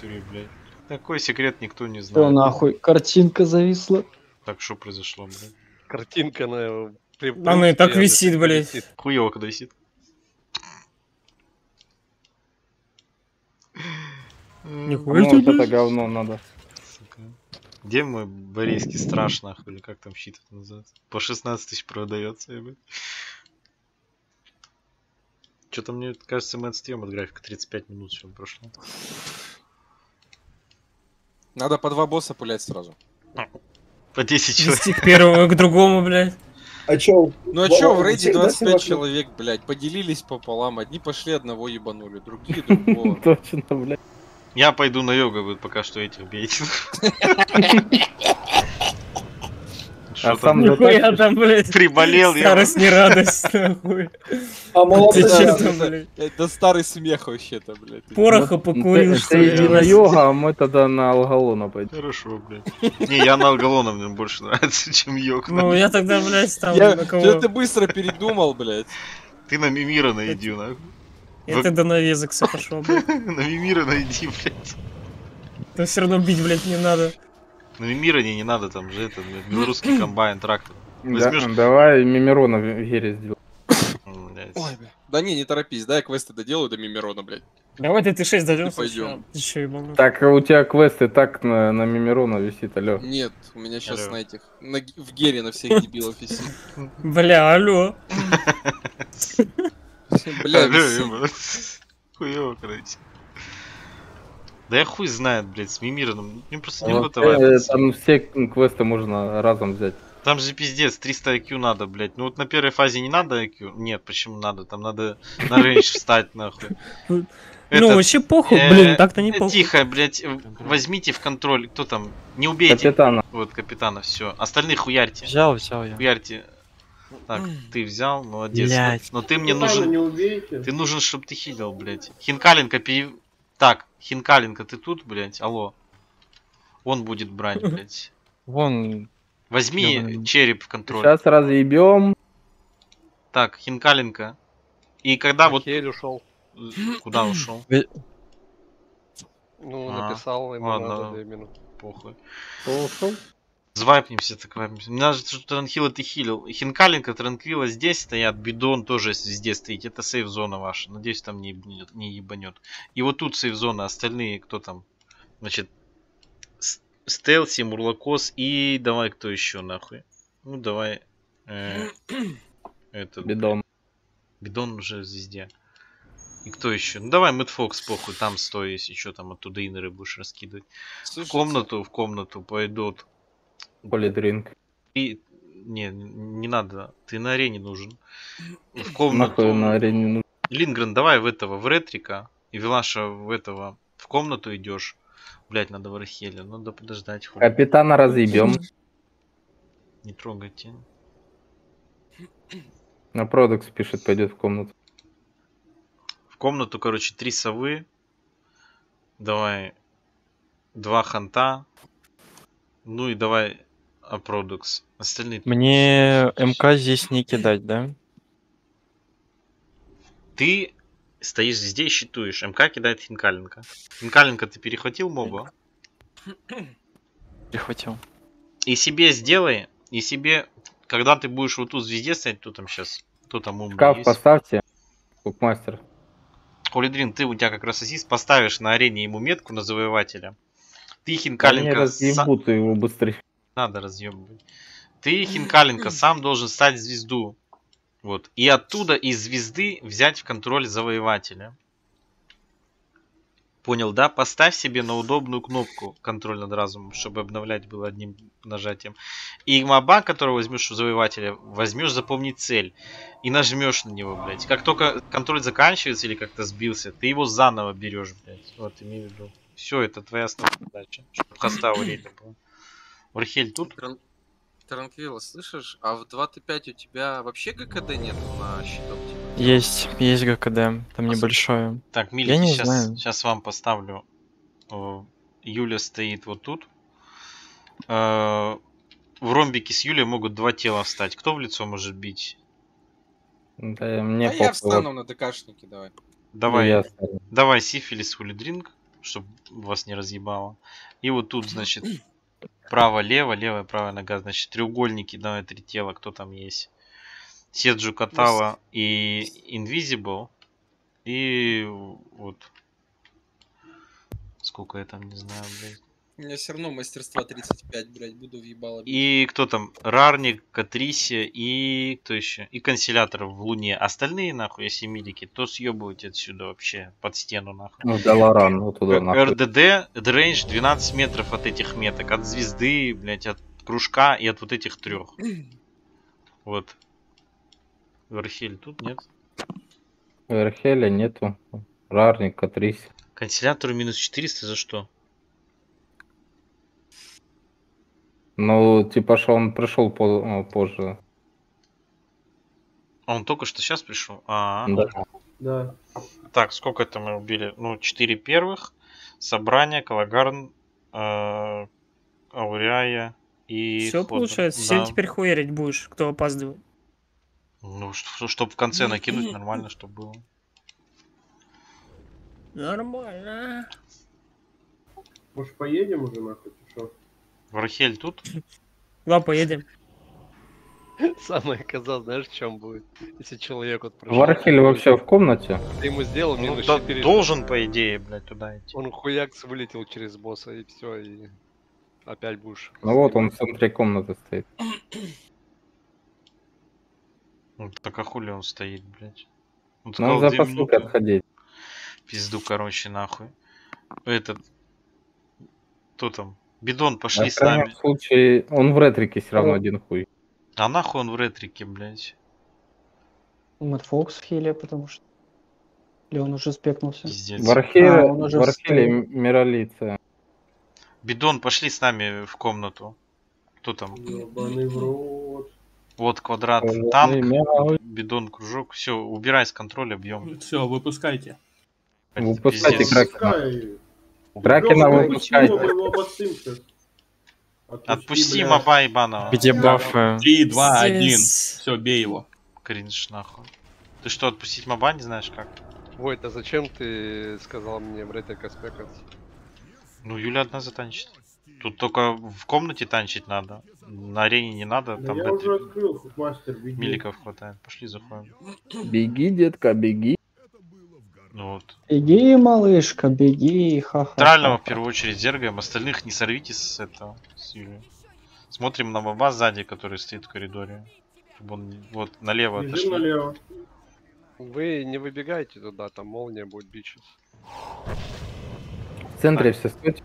Ты, блядь. Такой секрет никто не Что знает. нахуй, картинка зависла. Так что произошло, блядь? Картинка на... Она и так висит, блядь. Хуёво, когда висит. Нихуя Кому вот себе. это говно надо? Сука. Где мой борейский страж, нахуй, или как там щит это называется? По 16 тысяч продается, ебать. Что-то мне кажется, мы отстаем от графика 35 минут сегодня прошло. Надо по два босса пулять сразу. По 10 человек. Вести к первому, к другому, блядь. А чё? Ну а чё, в рейде всегда 25 символ- человек, блядь, поделились пополам. Одни пошли, одного ебанули, другие другого. Точно, блядь. Я пойду на йогу, вы пока что этих бейте. Что А сам там? Нихуя там, блядь. Приболел я. Старость, не радость, нахуй. А блядь? Это старый смех вообще-то, блядь. Пороха Ну, покурил, что ли? иди на йога, а мы тогда на алгалона пойдем. Хорошо, блядь. Не, я на алгалона мне больше нравится, чем йог. Ну, я тогда, блядь, там Я, на кого... ты быстро передумал, блядь. Ты на Мимира найди, нахуй. Я тогда на Везекса пошел, блядь. На Мимира найди, блядь. То все равно бить, блядь, не надо. На Мимира не, не надо, там же это, белорусский комбайн, трактор. Да, давай Мимирона в Гере сделаем. Ой, бля. Да не, не торопись, дай я квесты доделаю до Мимирона, блядь. Давай ты Т6 дойдем пойдем. Так, а у тебя квест и так на, на Мимирона висит, алё. Нет, у меня сейчас Алло. на этих, на в Гере на всех дебилов висит. Бля, алло. Бля. Хуёво, короче. Да я хуй знает, блядь, с Мимираном. Мне просто не хватает. э, Там все квесты можно разом взять. Там же пиздец, 300 IQ надо, блядь. Ну вот на первой фазе не надо IQ. Нет, почему надо? Там надо на рейндж встать, нахуй. Ну, вообще похуй, э, блин, так-то не э, похуй. Тихо, блядь, возьмите в контроль. Кто там? Не убейте. Капитана. Вот, капитана, все. Остальных хуярьте. Взял, взял я. Хуярьте. Так, ты взял, молодец. Блядь. Но ты мне нужен. Ты нужен, чтобы ты хилил, блядь. Хинкаленко пере... Так, Хинкаленко, ты тут, блядь? Алло. Он будет брать, блядь. Вон, Возьми Ёбаный. череп в контроль. Сейчас разъебем. Так, Хинкаленко. И когда вот... Хель ушел. Куда ушел? Ну, А, написал ему ладно. надо две минуты. Похуй. Ушел. Звайпнемся, так вайпнемся. Мне надо, что Транхила ты хилил. Хинкаленко, Транквила здесь стоят, Бидон тоже везде стоит. Это сейф-зона ваша. Надеюсь, там не, не ебанет. И вот тут сейф-зона, остальные кто там? Значит, Стелси, Мурлакос и давай кто еще нахуй? Ну давай. э, этот, Бидон. Бидон уже везде. И кто еще? Ну давай Мэтт Фокс, похуй, там стой, если что, там оттуда инеры будешь раскидывать. В Слушайте, комнату, в комнату пойдут Полидринк. И... Не, не надо. Ты на арене нужен. В Нахуй комнату. на арене ну, Лингрен, давай в этого, в ретрика. И Вилаша в этого. В комнату идешь. Блять, надо в Археле. Надо подождать. хуй. Капитана разъебем. Не трогайте. На Продекс пишет, пойдет в комнату. В комнату, короче, три совы. Давай. Два ханта. Ну и давай Апродукс. Остальные... Мне МК здесь не кидать, да? Ты стоишь здесь, щитуешь. МК кидает Хинкаленко. Хинкаленко ты перехватил моба? Перехватил. И себе сделай, и себе, когда ты будешь вот тут звезде стоять, кто там сейчас, кто там умный Шкаф есть? поставьте. Кукмастер. Холидрин, ты у тебя как раз ассист, поставишь на арене ему метку на завоевателя. Ты Хинкаленко... са- разъебут его быстрее. Надо разъебывать. Ты Хинкаленко сам должен стать звезду. Вот. И оттуда из звезды взять в контроль завоевателя. Понял, да? Поставь себе на удобную кнопку контроль над разумом, чтобы обновлять было одним нажатием. И моба, которого возьмешь у завоевателя, возьмешь запомнить цель. И нажмешь на него, блядь. Как только контроль заканчивается или как-то сбился, ты его заново берешь, блядь. Вот, имей в виду. Все, это твоя основная задача. Чтобы хоста урезали было. Урхель тут? Тран- Транквилла, слышишь? А в 2Т5 у тебя вообще ГКД нет на щиток? типа? Есть, есть ГКД, там небольшое. Так, Я Милики, не сейчас, знаю. сейчас вам поставлю. Э, Юля стоит вот тут. Э, В ромбике с Юлей могут два тела встать. Кто в лицо может бить? Да, мне а я встану на ДКшнике, давай. Давай, Я встану. давай сифилис хулидринг, чтобы вас не разъебало. И вот тут, значит, право-лево, левая, правая нога, значит, треугольники, давай три тела, кто там есть. Седжу Катава и Invisible. И вот. Сколько я там, не знаю, блядь. У меня все равно мастерства 35, блядь, буду въебало бить. И кто там? Рарник, Катрисия и кто еще? И консилятор в Луне. Остальные, нахуй, если милики, то съебывайте отсюда вообще, под стену, нахуй. Ну, Даларан, ну туда нахуй. РДД, рейндж 12 метров от этих меток. От звезды, блять, от кружка и от вот этих трех. Вот. Верхель тут нет. Верхеля нету. Рарник, Катрис. Консилятору минус 400 за что? Ну, типа, что он пришел по- о, позже. А он только что сейчас пришел? А, Да. Да. Так, сколько это мы убили? Ну, 4 первых. Собрание, Калагарн, э, Ауряя и... Все получается, все Да. теперь хуярить будешь, кто опаздывает. Ну, чтобы в конце накинуть нормально, чтобы было. Нормально. Может, поедем уже нахуй? Вархель тут? Ладно, поедем. Самое коза, знаешь, в чем будет? Если человек вот пришел, Вархель вообще в комнате? ты ему сделал Ну, минус да, 400. должен, по идее, блядь, туда идти. Он хуякс вылетел через босса, и все, и опять будешь. Ну вот, он в центре комнаты стоит. Ну, так а хули он стоит, блядь? Он сказал, за «Две посылкой минуты». отходить. Пизду, короче, нахуй. Этот... Кто там? Бидон, пошли А в с нами. случае, он в ретрике все равно один хуй. А нахуй он в ретрике, блядь? Мэтт Фокс в хиле, потому что... Или он уже спекнулся? Пиздец. Вархеле, А, он уже Вархеле стоит. Миролиция. Бидон, пошли с нами в комнату. Кто там? Ебаный в рот. Вот квадрат, танк, мяу. бидон, кружок. Все, убирай с контроля, бьем. Все, выпускайте. Выпускайте Пиздец. Кракена. Лёха, выпускайте. Отпусти моба ебаного. Где бафы? Три, два, один. Пиздец. Все, бей его. Кринж нахуй. Ты что, отпустить моба не знаешь как? Войт, а зачем ты сказал мне в ретека спекаться? Ну, Юля одна затанчит. Тут только в комнате танчить надо. На арене не надо, Да там я уже открыл, мастер, беги. миликов хватает. Пошли заходим. Беги, детка, беги. Ну вот. Беги, малышка, беги, ха-ха. Центрального в первую очередь зергаем, остальных не сорвите с этого, с. Смотрим на моба сзади, который стоит в коридоре. Чтобы он вот налево Бежим отошли. налево. Вы не выбегайте туда, там молния будет бить сейчас. В центре все стойте.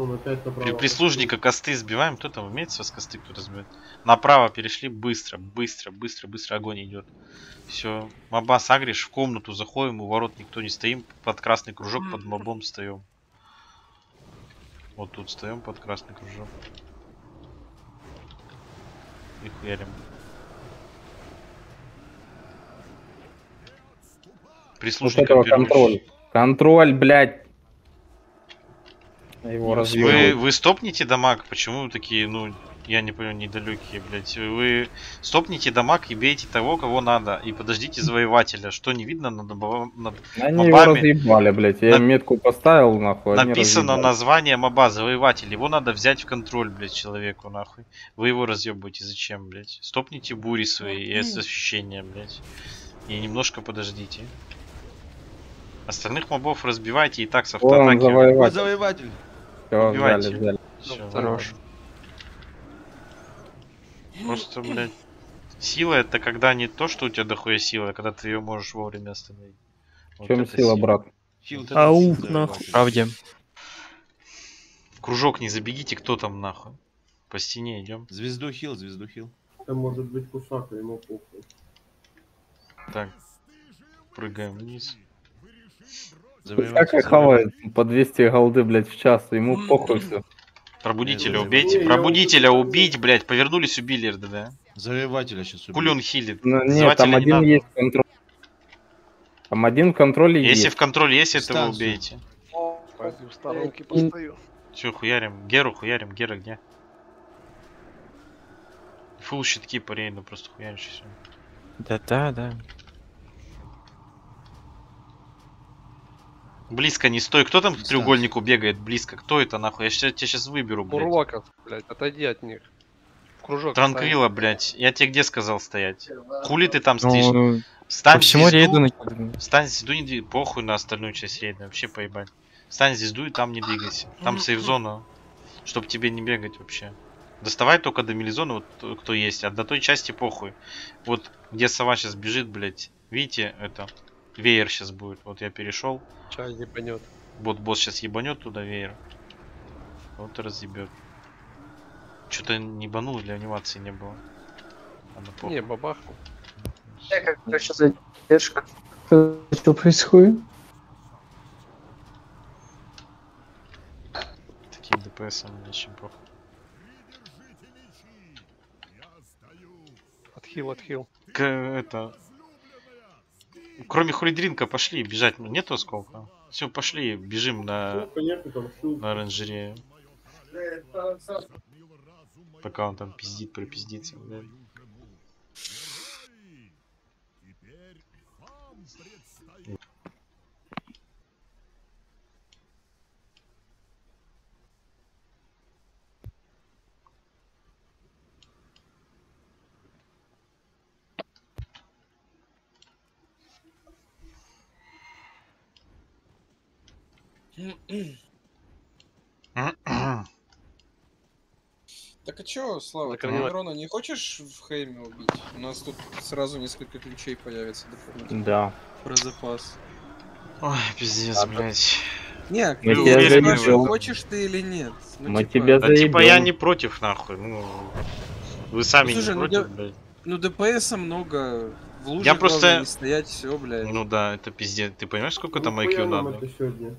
Он опять При- направо. Прислужника косты сбиваем. Кто там умеет с вас косты кто-то сбивает? Направо перешли быстро, быстро, быстро, быстро огонь идет. Все. Моба сагришь, в комнату заходим, у ворот никто не стоим. Под красный кружок, под мобом встаем. Вот тут встаем под красный кружок. И хуярим. Вот Прислужника этого первую контроль. Контроль, блядь. Его Вы, развивают. вы стопните дамаг, почему вы такие, ну, я не понял, недалекие, блядь. Вы стопните дамаг и бейте того, кого надо. И подождите завоевателя. Что не видно над, моба- над Они его мобами? разъебали, блядь. Я На- метку поставил, нахуй. Написано название моба, завоеватель. Его надо взять в контроль, блядь, человеку, нахуй. Вы его разъебываете, зачем, блядь? Стопните бури свои и ощущения, блядь. И немножко подождите. Остальных мобов разбивайте и так с он, автоатаки. завоеватель. завоеватель. Убивайте. взяли, взяли. Всё. Хорош. Просто, блядь, сила это когда не то, что у тебя дохуя сила, а когда ты ее можешь вовремя остановить. В Вот чем это сила, брат? Хил Аух, нахуй. Правде. В кружок не забегите, кто там нахуй. По стене идем. Звезду хил, звезду хил. Это может быть кусака, ему похуй. Так. Прыгаем вниз. Как хавает по 200 голды, блядь, в час. Ему похуй все. Пробудителя убейте. я Пробудителя убить, блядь. Повернулись, убили РДД. Завоевателя сейчас убьют. Кулюн хилит. Ну, нет, там не один надо. есть контроль. Там один в контроле Если есть. в контроле есть, этого Станцию. убейте. Пойду в сторонке постою. Все, хуярим. Геру хуярим. Гера где? Фул щитки по рейду просто хуяришь все. Да-да, да. Близко не стой. Кто там к треугольнику бегает близко? Кто это нахуй? Я тебя сейчас выберу, блядь. Мурлоков, блядь, отойди от них. В кружок. Транквила, блядь. Я тебе где сказал стоять? Хули ты там стоишь? Ну, Встань по всему звезду, рейду накидываю. Встань звезду, не двигай. Похуй на остальную часть рейда. Вообще поебать. Встань звезду и там не двигайся. Там сейф-зона. Чтоб тебе не бегать вообще. Доставай только до милизона, вот э, кто есть. А до той части похуй. Вот где сова сейчас бежит, блядь. Видите, это. Веер сейчас будет. Вот я перешел. Чай не понет. Вот босс сейчас ебанет туда веер. Вот разъебет. Что-то не банул или анимации не было. Похуй. Не, бабахнул. Короче, задержка. Что происходит? Такие ДПС мне очень похуй. Отхил, отхил. К, это... Кроме хулидринка пошли, бежать ну, нету сколько? Все, пошли, бежим на, шил. на оранжерею. Пока он там пиздит, пропиздится. блядь. Так а чё, Слава, ты Закрывай. Мирона не хочешь в Хейме убить? У нас тут сразу несколько ключей появится дополнительно. Да. Про запас. Ой, пиздец, блядь. Не, Мы ну, тебя я заебем. спрашиваю, хочешь ты или нет? Ну, Мы типа, тебя Да типа я заебем. не против, нахуй. Ну, вы сами Ну, слушай, не ну, против, я- блядь. Ну ДПС много, в луже Я просто- не стоять, все, блядь. Ну да, это пиздец. Ты понимаешь, сколько там Нихуя IQ надо? это сегодня.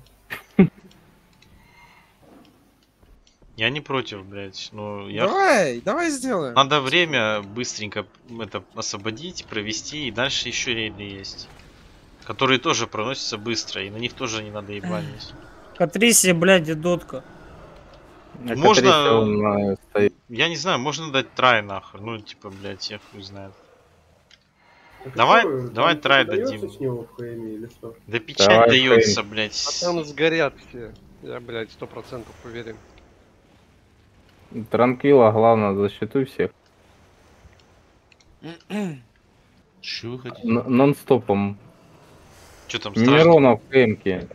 Я не против, блядь. Ну, я... Давай, давай сделаем. Надо время быстренько это освободить, провести, и дальше еще рейды есть. Которые тоже проносятся быстро, и на них тоже не надо ебанить. Катрисия, блядь, и дотка. А Можно- он, э. Я не знаю, можно дать трай нахуй. Ну, типа, блядь, я хуй знает. Это Давай- что, давай трай дадим. с него в или что? Да печать Давай, дается, А блядь. там сгорят все. Я, блядь, сто процентов уверен. Транквила, главное, засчитуй всех. Что вы хотите? Н- Нон-стопом. Что там страшно? Миронов в КМке.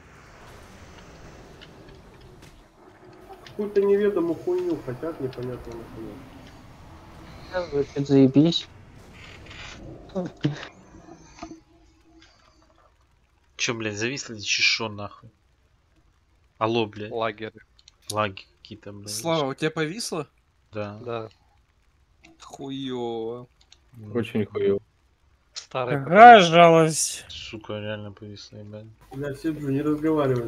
Какую-то неведомую хуйню хотят, непонятно нахуя. Выпить, заебись. Чё, блядь, зависли чешо нахуй? Алло, блядь. Лагеры. Лаги какие-то, блядь. Слава, у тебя повисло? Да. Да. Хуёво. Очень хуёво. Старый. Какая жалость. Сука, реально повисла, ебать. Я сиджу, не разговаривай,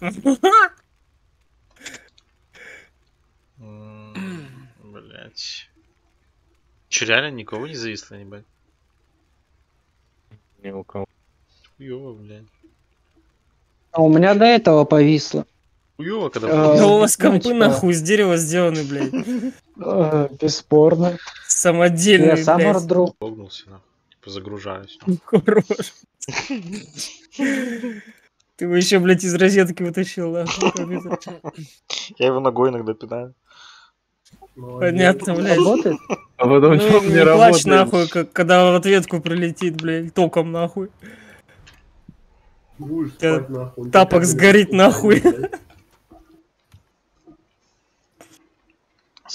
ну. М, Блядь. Чё, реально никого не зависло, ебать? Ни у кого. Хуёво, блядь. А у меня до этого повисло. Хуёво, когда повисло. Да у вас компы типа- нахуй из дерева сделаны, блядь. Э, Бесспорно. Самодельные, Я сам блядь. ордру. Логнулся, нахуй. Типа загружаюсь. Хорош. Ты его еще, блядь, из розетки вытащил, нахуй. Я его ногой иногда пинаю. Понятно, блядь. Работает? А потом Ну, что не не плачь, работает? нахуй, как- когда в ответку прилетит, блядь, током, нахуй. Будешь спать нахуй. тапок сгорит, нахуй.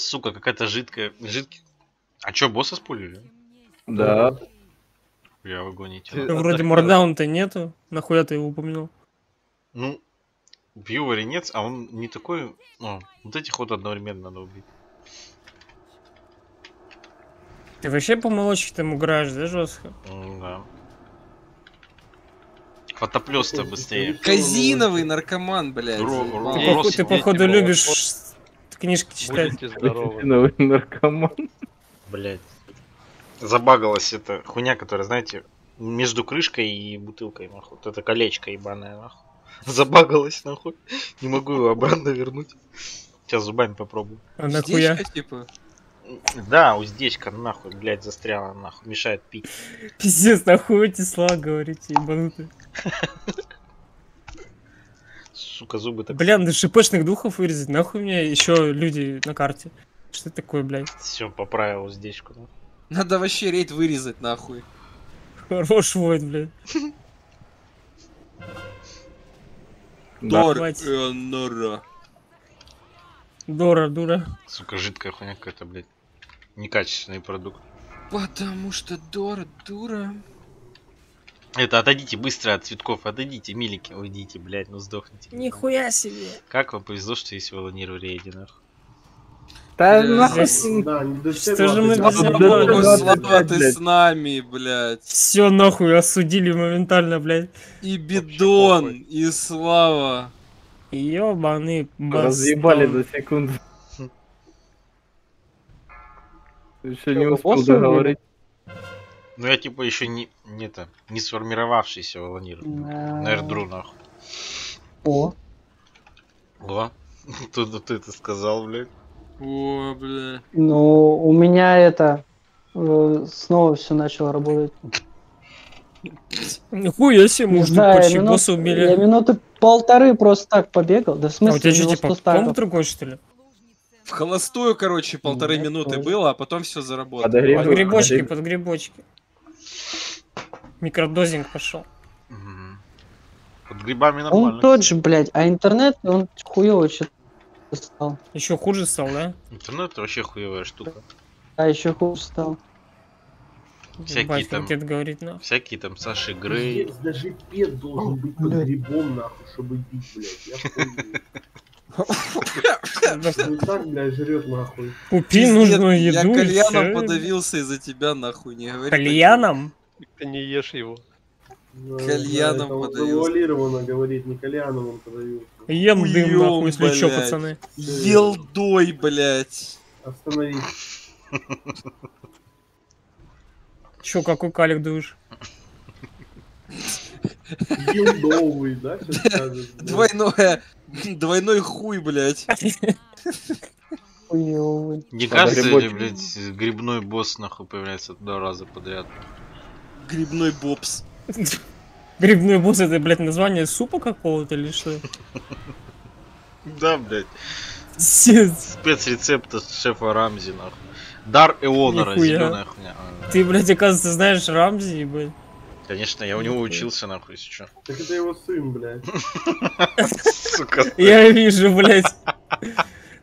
Сука, какая-то жидкая. Жидкий. А чё, босса спулили? Да. Я в Да Вроде мордаун-то нету. Нахуя ты его упомянул? Ну, в Юваре нет, а он не такой... Ну, вот этих вот одновременно надо убить. Ты вообще по молочке там играешь, да, жестко? Да. Фотоплёс-то быстрее. Казиновый наркоман, блядь. Ты, походу любишь книжки читать. Будете здоровы. Новый наркоман. Блять. Забагалась эта хуйня, которая, знаете, между крышкой и бутылкой, нахуй. Вот это колечко ебаное, нахуй. Забагалась, нахуй. Не могу его обратно вернуть. Сейчас зубами попробую. А нахуя? Типа. Да, уздечка, нахуй, блядь, застряла, нахуй. Мешает пить. Пиздец, нахуй эти слова говорите, ебанутые. Сука, зубы так... Бля, надо шипешных духов вырезать, нахуй мне еще люди на карте. Что это такое, блядь? Все, поправил уздечку. нахуй. Надо вообще рейд вырезать, нахуй. Хорош войд, блядь. Да. Дор хватит. Энора. Дора, дура. Сука, жидкая хуйня какая-то, блядь. Некачественный продукт. Потому что Дора дура. Это отойдите быстро от цветков, отойдите, миленькие, уйдите, блядь, ну сдохните. Нихуя себе. Как вам повезло, что есть волонир в рейде, нахуй. Да Бля, нахуй. Да, до Что же мы отойдёт. без Слава, ты с нами, блядь. Все нахуй осудили моментально, блядь. И Бидон, и Слава. Ёбаный Разъебали бастон. за секунду. Еще не успел договорить. Ну я типа еще не, не это, не сформировавшийся волонир. На эрдру, нахуй. О, О, тут ты это сказал, блядь. О, бля. ну у меня это э, снова все начало работать. Нихуя себе, может, знаю, почти минут- босса я минуты полторы просто так побегал. Да в А у смысле, тебя у что, типа, 100 комп стаков. другой, что ли? В холостую, короче, полторы Нет, минуты тоже. было, а потом все заработало. Под грибочки, под грибочки. Микродозинг пошел. Под грибами Он нормально. тот же, блядь, а интернет, он хуёво что-то стал. Еще хуже стал, да? Интернет это вообще хуевая штука. А еще хуже стал. Всякие Ебать, там- говорит, нахуй. Всякие там Саши Грей. Пиздец, Даже пет должен быть под грибом, нахуй, чтобы бить, блядь. Я нахуй. Купи нужную Я еду и кальяном подавился из-за тебя, нахуй, не говори. Кальяном? Ты не ешь его. Да, Кальяном да, завуалированно говорит, не кальяном он подавился. Ем дым, Хуём, нахуй, если чё, пацаны. Елдой, блядь. Остановись. Чё, какой калик дуешь? Билдовый, да. Двойное, Двойной хуй, блядь. Хуёвый. Не кажется ли, блядь, грибной босс нахуй появляется два раза подряд? Грибной бобс. Грибной босс это, блядь, название супа какого-то или что? Да, блядь. Пиздец. Спецрецепт от шефа Рамзи, нахуй. Дар Эонора, зеленая хуйня. Ты, блядь, оказывается, знаешь Рамзи, ебать. Конечно, я у него учился, нахуй, если чё. Так это его сын, блядь. Сука. Я вижу, блядь.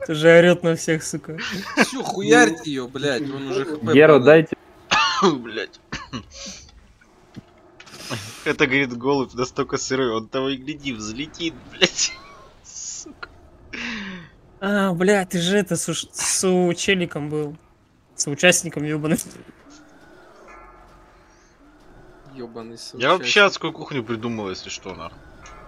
Тоже орет на всех, сука. Все, хуярьте ее, блядь, он уже. Геру падает. дайте. Блять. Это, говорит, голубь настолько сырой, он того и гляди, взлетит, блять. Сука. А, блядь, ты же это с, уш- с учеником был. С участником ебаный. Ёбаный Я вообще адскую кухню придумал, если что, нахуй.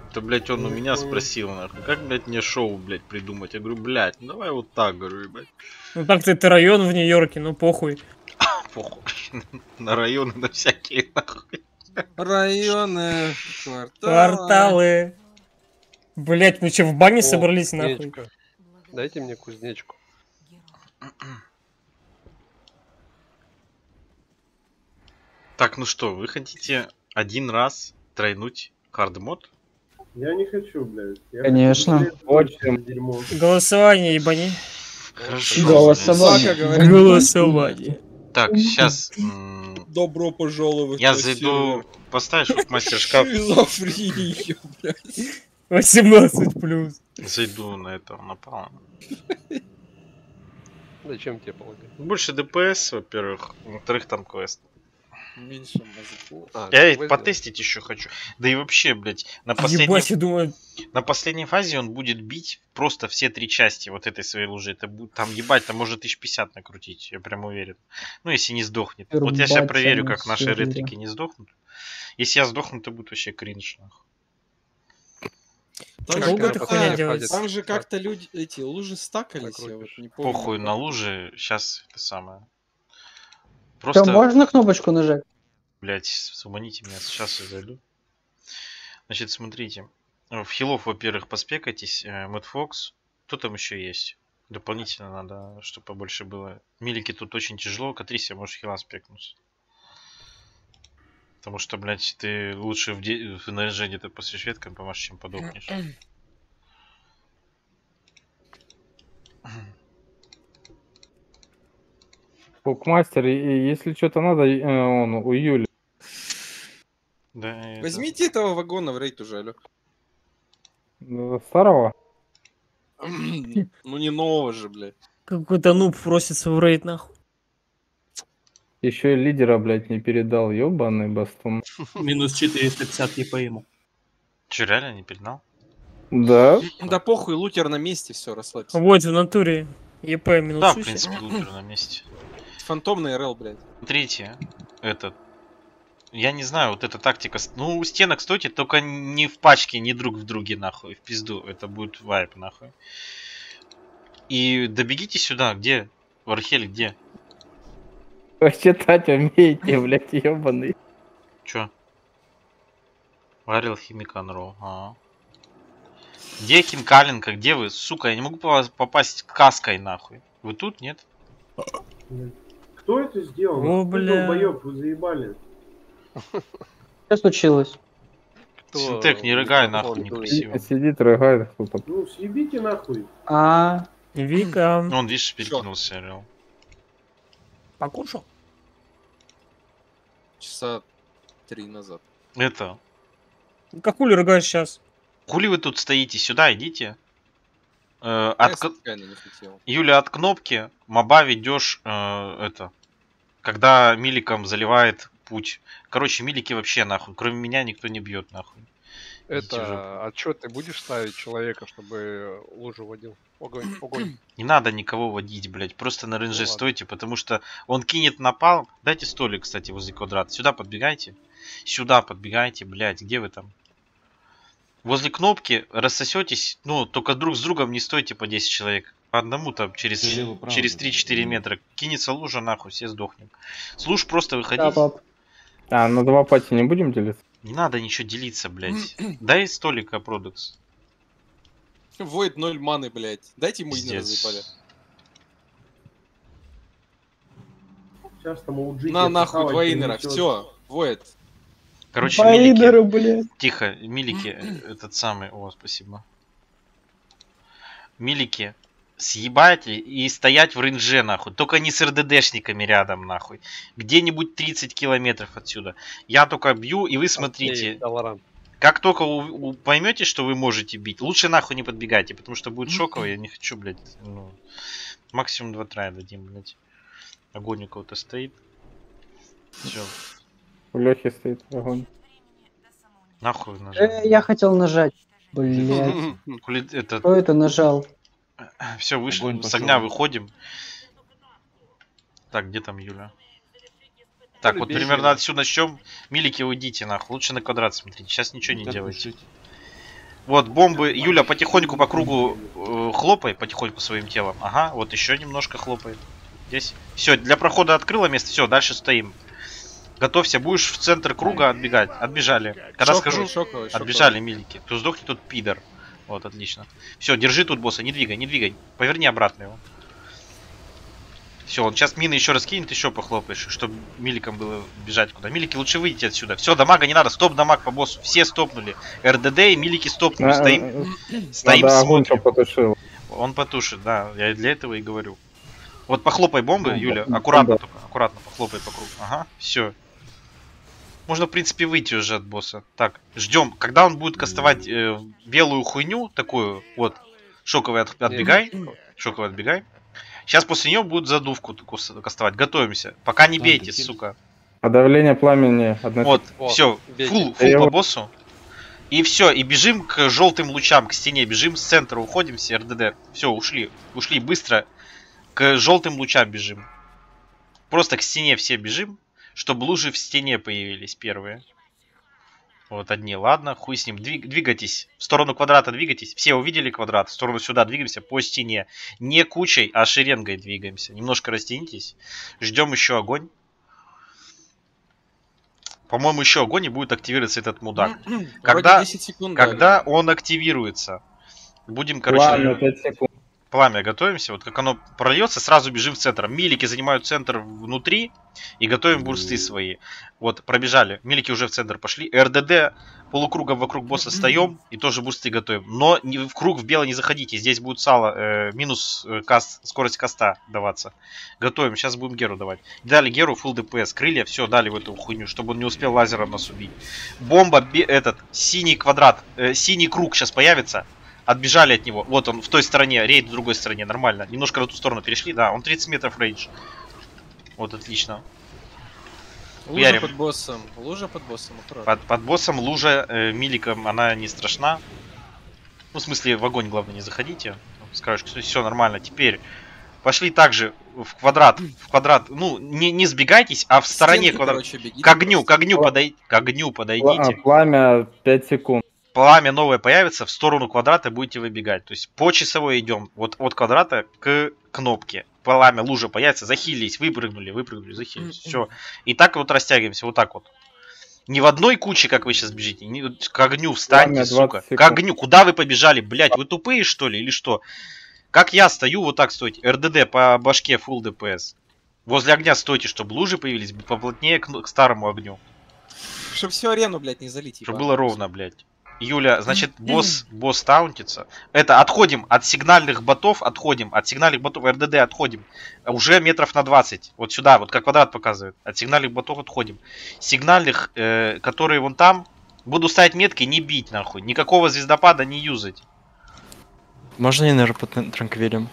Это, блять, он у меня спросил, нахуй, как, блять, мне шоу, блять, придумать? Я говорю, блять, ну давай вот так, говорю, блять. Ну так-то это район в Нью-Йорке, ну похуй. Похуй. На районы, на всякие, нахуй. Районы, кварталы. Кварталы. Блять, мы что, в бане О, собрались нахуй? Дайте мне кузнечку. Так, ну что, вы хотите один раз тройнуть хардмод? Я не хочу, блядь. Я Конечно. хочу Очень. Голосование, ебани. Хорошо. Голосование. Голосование. Так, сейчас добро пожаловать я зайду, поставишь в мастер шкаф, Шизофрения, блядь. 18 плюс. зайду на этого напала. Зачем тебе полагать? Больше ДПС, во-первых, во-вторых, там квест. Меньше мозгов. А, Я квест потестить еще хочу. Да и вообще, блядь, на последней, Ебать, я думаю, на последней фазе он будет бить просто все три части вот этой своей лужи. Это будет там ебать, там может тысяч пятьдесят накрутить, я прям уверен. Ну, если не сдохнет. Вот я сейчас Рубать проверю, как наши всё, ретрики не сдохнут. Если я сдохну, то будет вообще кринж. нахуй. Там Долго же хуйня делается? Там же как-то люди, эти лужи стакались, я вот не помню. Похуй на лужи, сейчас это самое. Просто, можно кнопочку нажать? Блядь, суманите меня, сейчас я зайду. Значит, смотрите. В хилов, во-первых, поспекайтесь. э, Мэтт Фокс. Кто там еще есть? Дополнительно надо, чтобы побольше было. Милики тут очень тяжело. Катрисия, можешь хила спекнуться. Потому что, блядь, ты лучше в, де- в НРЖ где-то после шведкам помашь, чем подохнешь. И если что-то надо, э, он у Юли. Да, это- Возьмите этого вагона в рейд уже, алё. э, Старого? Ну не нового же, блядь. какой-то нуб просится в рейд, нахуй. Еще и лидера, блядь, не передал, ебаный бастун. Минус 450 ЕПМ. Че, реально не передал? Да? Да похуй, лутер на месте, все, расслабься. Вот, в натуре. ЕП минус Да, в 60. принципе, лутер на месте. Фантомный РЛ, блядь. Смотрите, этот. Я не знаю, вот эта тактика. Ну, у стенок стойте, только не в пачке, не друг в друге, нахуй. В пизду. Это будет вайп, нахуй. И добегите сюда, где? В Археле, где? Вы Читать умеете, блядь, ебаный. Чё? Варил химикан ролл. Ага. Где Химкаленко? Где вы? Сука, я не могу по- попасть каской, нахуй. Вы тут, нет? Кто это сделал? О, Кто бля. долбоёб, вы заебали. Что случилось? Синтек, не рыгай, нахуй, некрасиво. Сидит, рыгает кто-то. Ну, съебите нахуй. А, Вика. Он, видишь, перекинулся, Орел. Покушал? Часа три назад. Это. Как хули рыгаешь сейчас? Хули вы тут стоите? Сюда идите. Э, от. Юля, от кнопки моба ведешь э, это. Когда миликом заливает путь. Короче, милики вообще нахуй. Кроме меня никто не бьет нахуй. Это, а что ты будешь ставить человека, чтобы лужу водил? Огонь, огонь. Не надо никого водить, блядь. Просто на Ну ладно. стойте, потому что он кинет напал. Дайте столик, кстати, возле квадрата. Сюда подбегайте. Сюда подбегайте, блядь. Где вы там? Возле кнопки рассосетесь. Ну, только друг с другом не стойте по 10 человек. По одному там через, через да. 3-4 метра. Кинется лужа, нахуй, все сдохнем. Служ, просто да, выходите. пап. А, на два пати не будем делиться? Не надо ничего делиться, блядь. Дай столика, Продукс. Воет 0 маны, блядь. Дайте ему. Сейчас там у Джики На нахуй два не. Все, воет. Короче, По милики. инеру, блядь. Тихо, милики, этот самый, о, спасибо. Милики, съебайте и стоять в рейнже, нахуй. Только не с РДДшниками рядом, нахуй. Где-нибудь 30 километров отсюда. Я только бью, и вы смотрите. Как только у- у- поймете, что вы можете бить, лучше нахуй не подбегайте, потому что будет шоково, я не хочу, блядь, ну, максимум два трая дадим, блядь. Огонь у кого-то стоит. Все, У Лехи стоит огонь. нахуй нажал. Э, я хотел нажать. Это, Кто это нажал? Все, вышли, Огонь с пошел. огня выходим. Так, где там Юля? Так, Юля, вот бей примерно отсюда начнем. Милики, уйдите, нахуй. Лучше на квадрат смотрите. Сейчас ничего не Как делайте. Вот, бомбы. Юля, потихоньку по кругу э, хлопай, потихоньку своим телом. Ага, вот еще немножко хлопай. Здесь. Все, для прохода открыла место. Все, дальше стоим. Готовься, будешь в центр круга отбегать. Отбежали. Когда Шоковый, скажу, шоковый, шоковый. отбежали милики. Кто сдохнет, тот пидор. Вот, отлично. Все, держи тут босса, не двигай, не двигай. Поверни обратно его. Все, он сейчас мины еще раз кинет, еще похлопаешь, чтобы миликам было бежать куда. Милики, лучше выйти отсюда. Все, дамага не надо, стоп дамаг по боссу. Все стопнули. РДД и милики стопнули. На- Стоим, э, стоим, Надо смотрим. потушил. Он потушит, да. Я для этого и говорю. Вот похлопай бомбы, Бомба, Юля. Аккуратно только. Аккуратно похлопай по кругу. Ага, все. Можно, в принципе, выйти уже от босса. Так, ждем. Когда он будет кастовать э, белую хуйню, такую, вот, шоковый от- отбегай. Шоковый отбегай. Сейчас после нее будет задувку такую кастовать. Готовимся. Пока не бейте, сука. Подавление пламени относительно. Вот, О, все, бейте. фул, фул по боссу. И все, и бежим к желтым лучам, к стене. Бежим с центра, уходим все, РДД. Все, ушли, ушли быстро. К желтым лучам бежим. Просто к стене все бежим, чтобы лужи в стене появились первые. Вот одни, ладно, хуй с ним. Двиг- двигайтесь. В сторону квадрата двигайтесь. Все увидели квадрат. В сторону сюда двигаемся по стене. Не кучей, а шеренгой двигаемся. Немножко растянитесь. Ждем еще огонь. По-моему, еще огонь и будет активироваться этот мудак. Вроде Когда, 10 секунд когда он активируется, будем, короче, Пламя 5 секунд. Пламя готовимся. Вот как оно прольется, сразу бежим в центр. Милики занимают центр внутри и готовим бурсты свои. Вот, пробежали. Милики уже в центр пошли. РДД полукругом вокруг босса встаем и тоже бурсты готовим. Но не, в круг в белый не заходите. Здесь будет сало, э, минус э, каст, скорость каста даваться. Готовим. Сейчас будем Геру давать. Дали Геру full ДПС. Крылья, все, дали в эту хуйню, чтобы он не успел лазером нас убить. Бомба, этот, синий квадрат, э, синий круг сейчас появится. Отбежали от него. Вот он в той стороне, рейд в другой стороне, нормально. Немножко на ту сторону перешли, да, он 30 метров рейдж. Вот, отлично. Лужа Хуярим. под боссом. Лужа под боссом, аккуратно. Под, под боссом лужа э, миликом, она не страшна. Ну, в смысле, в огонь, главное, не заходите. Скажешь, что все нормально. Теперь пошли также в квадрат. В квадрат. Ну, не, не сбегайтесь, а в стороне Стенки, квадрат. короче, бегите К огню, к огню, подой... к огню подойдите. Пламя 5 секунд. Пламя новое появится, в сторону квадрата будете выбегать. То есть по часовой идем. Вот от квадрата к кнопке. Пламя, лужа появится, захилились, выпрыгнули, выпрыгнули, захилились. Все. И так вот растягиваемся, вот так вот. Не в одной куче, как вы сейчас бежите, не, к огню встаньте, Пламя 20 сука. К секунд. огню. Куда вы побежали, блять? Вы тупые, что ли, или что? Как я стою, вот так стойте. РДД по башке full ДПС. Возле огня стойте, чтобы лужи появились поплотнее к, к старому огню. Чтоб всю арену, блядь, не залить. Чтобы было ровно, блядь. Юля, значит, босс, босс таунтится. Это, отходим от сигнальных ботов, отходим. От сигнальных ботов РДД отходим. Уже метров на 20. Вот сюда, вот как квадрат показывает. От сигнальных ботов отходим. Сигнальных, э, которые вон там, буду ставить метки, не бить нахуй. Никакого звездопада не юзать. Можно инер по тр- транквилям?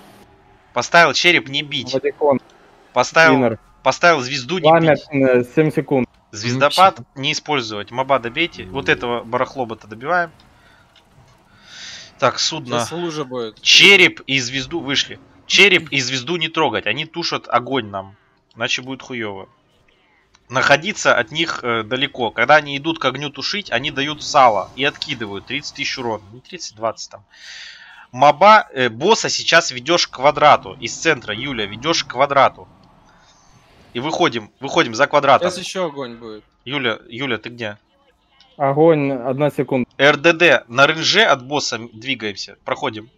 Поставил череп, не бить. Ватикон. Поставил, поставил звезду, не Пламя бить. э, 7 секунд. Звездопад не использовать. Моба добейте. Вот этого барахлобота добиваем. Так, судно. Будет. Череп и звезду вышли. Череп и звезду не трогать. Они тушат огонь нам. Иначе будет хуево. Находиться от них э, далеко. Когда они идут к огню тушить, они дают сало и откидывают 30 тысяч урона. Не 30-20 там. Моба, э, босса сейчас ведешь к квадрату. Из центра, Юля, ведешь к квадрату. И выходим, выходим за квадратом. Сейчас еще огонь будет. Юля, Юля, ты где? Огонь, одна секунда. РДД на рынже от босса двигаемся. Проходим.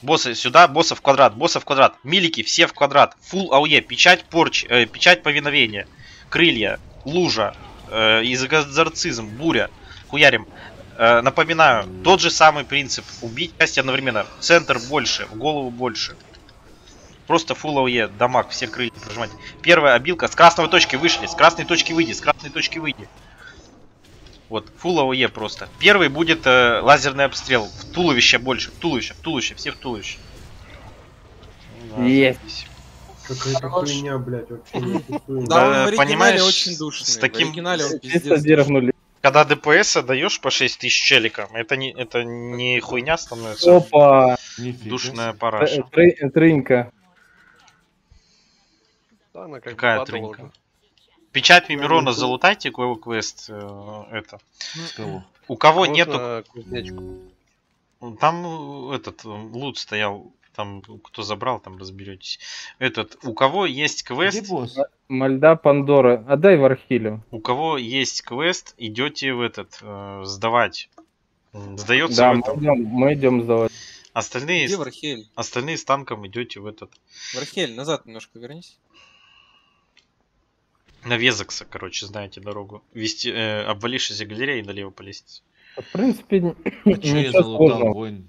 Боссы сюда, босса в квадрат, босса в квадрат. Милики все в квадрат. Фул АУЕ, печать порч, э, печать повиновения. Крылья, лужа, э, экзорцизм, буря. Хуярим. Э, напоминаю, тот же самый принцип. Убить часть одновременно. В центр больше, в голову больше. Просто фул АУЕ, дамаг, все крылья прожимать. Первая обилка. С красной точки вышли, с красной точки выйди, с красной точки выйди. Вот, фул АОЕ просто. Первый будет э, лазерный обстрел. В туловище больше, в туловище, в туловище, все в туловище. Да, Есть. Какая-то хуйня, блядь, вообще. Да, в оригинале понимаешь, очень душный. с таким- В оригинале он Чисто пиздец. дергнули. Когда ДПС даешь по 6 тысяч челикам, это не, это не хуйня становится. Опа. Душная параша. Э, Трынька. Да, она как Какая уже. Печать Мимирона залутайте, квест. э, это. Кого? У кого Можно нету кузнечку? Там ну, этот э, лут стоял, там кто забрал, там разберетесь. Этот, у кого есть квест? Мальда Пандора. Отдай Вархилю. у кого есть квест, идете в этот э, сдавать. Сдается Да, в мы этом. идем, мы идем сдавать. Остальные, Где Вархель? остальные с танком идете в этот. Вархель, назад немножко вернись. На Везекса, короче, знаете дорогу. Вести, э, обвалившись галереи налево по лестнице. В принципе, А чё я ничего залутал сложного. воин?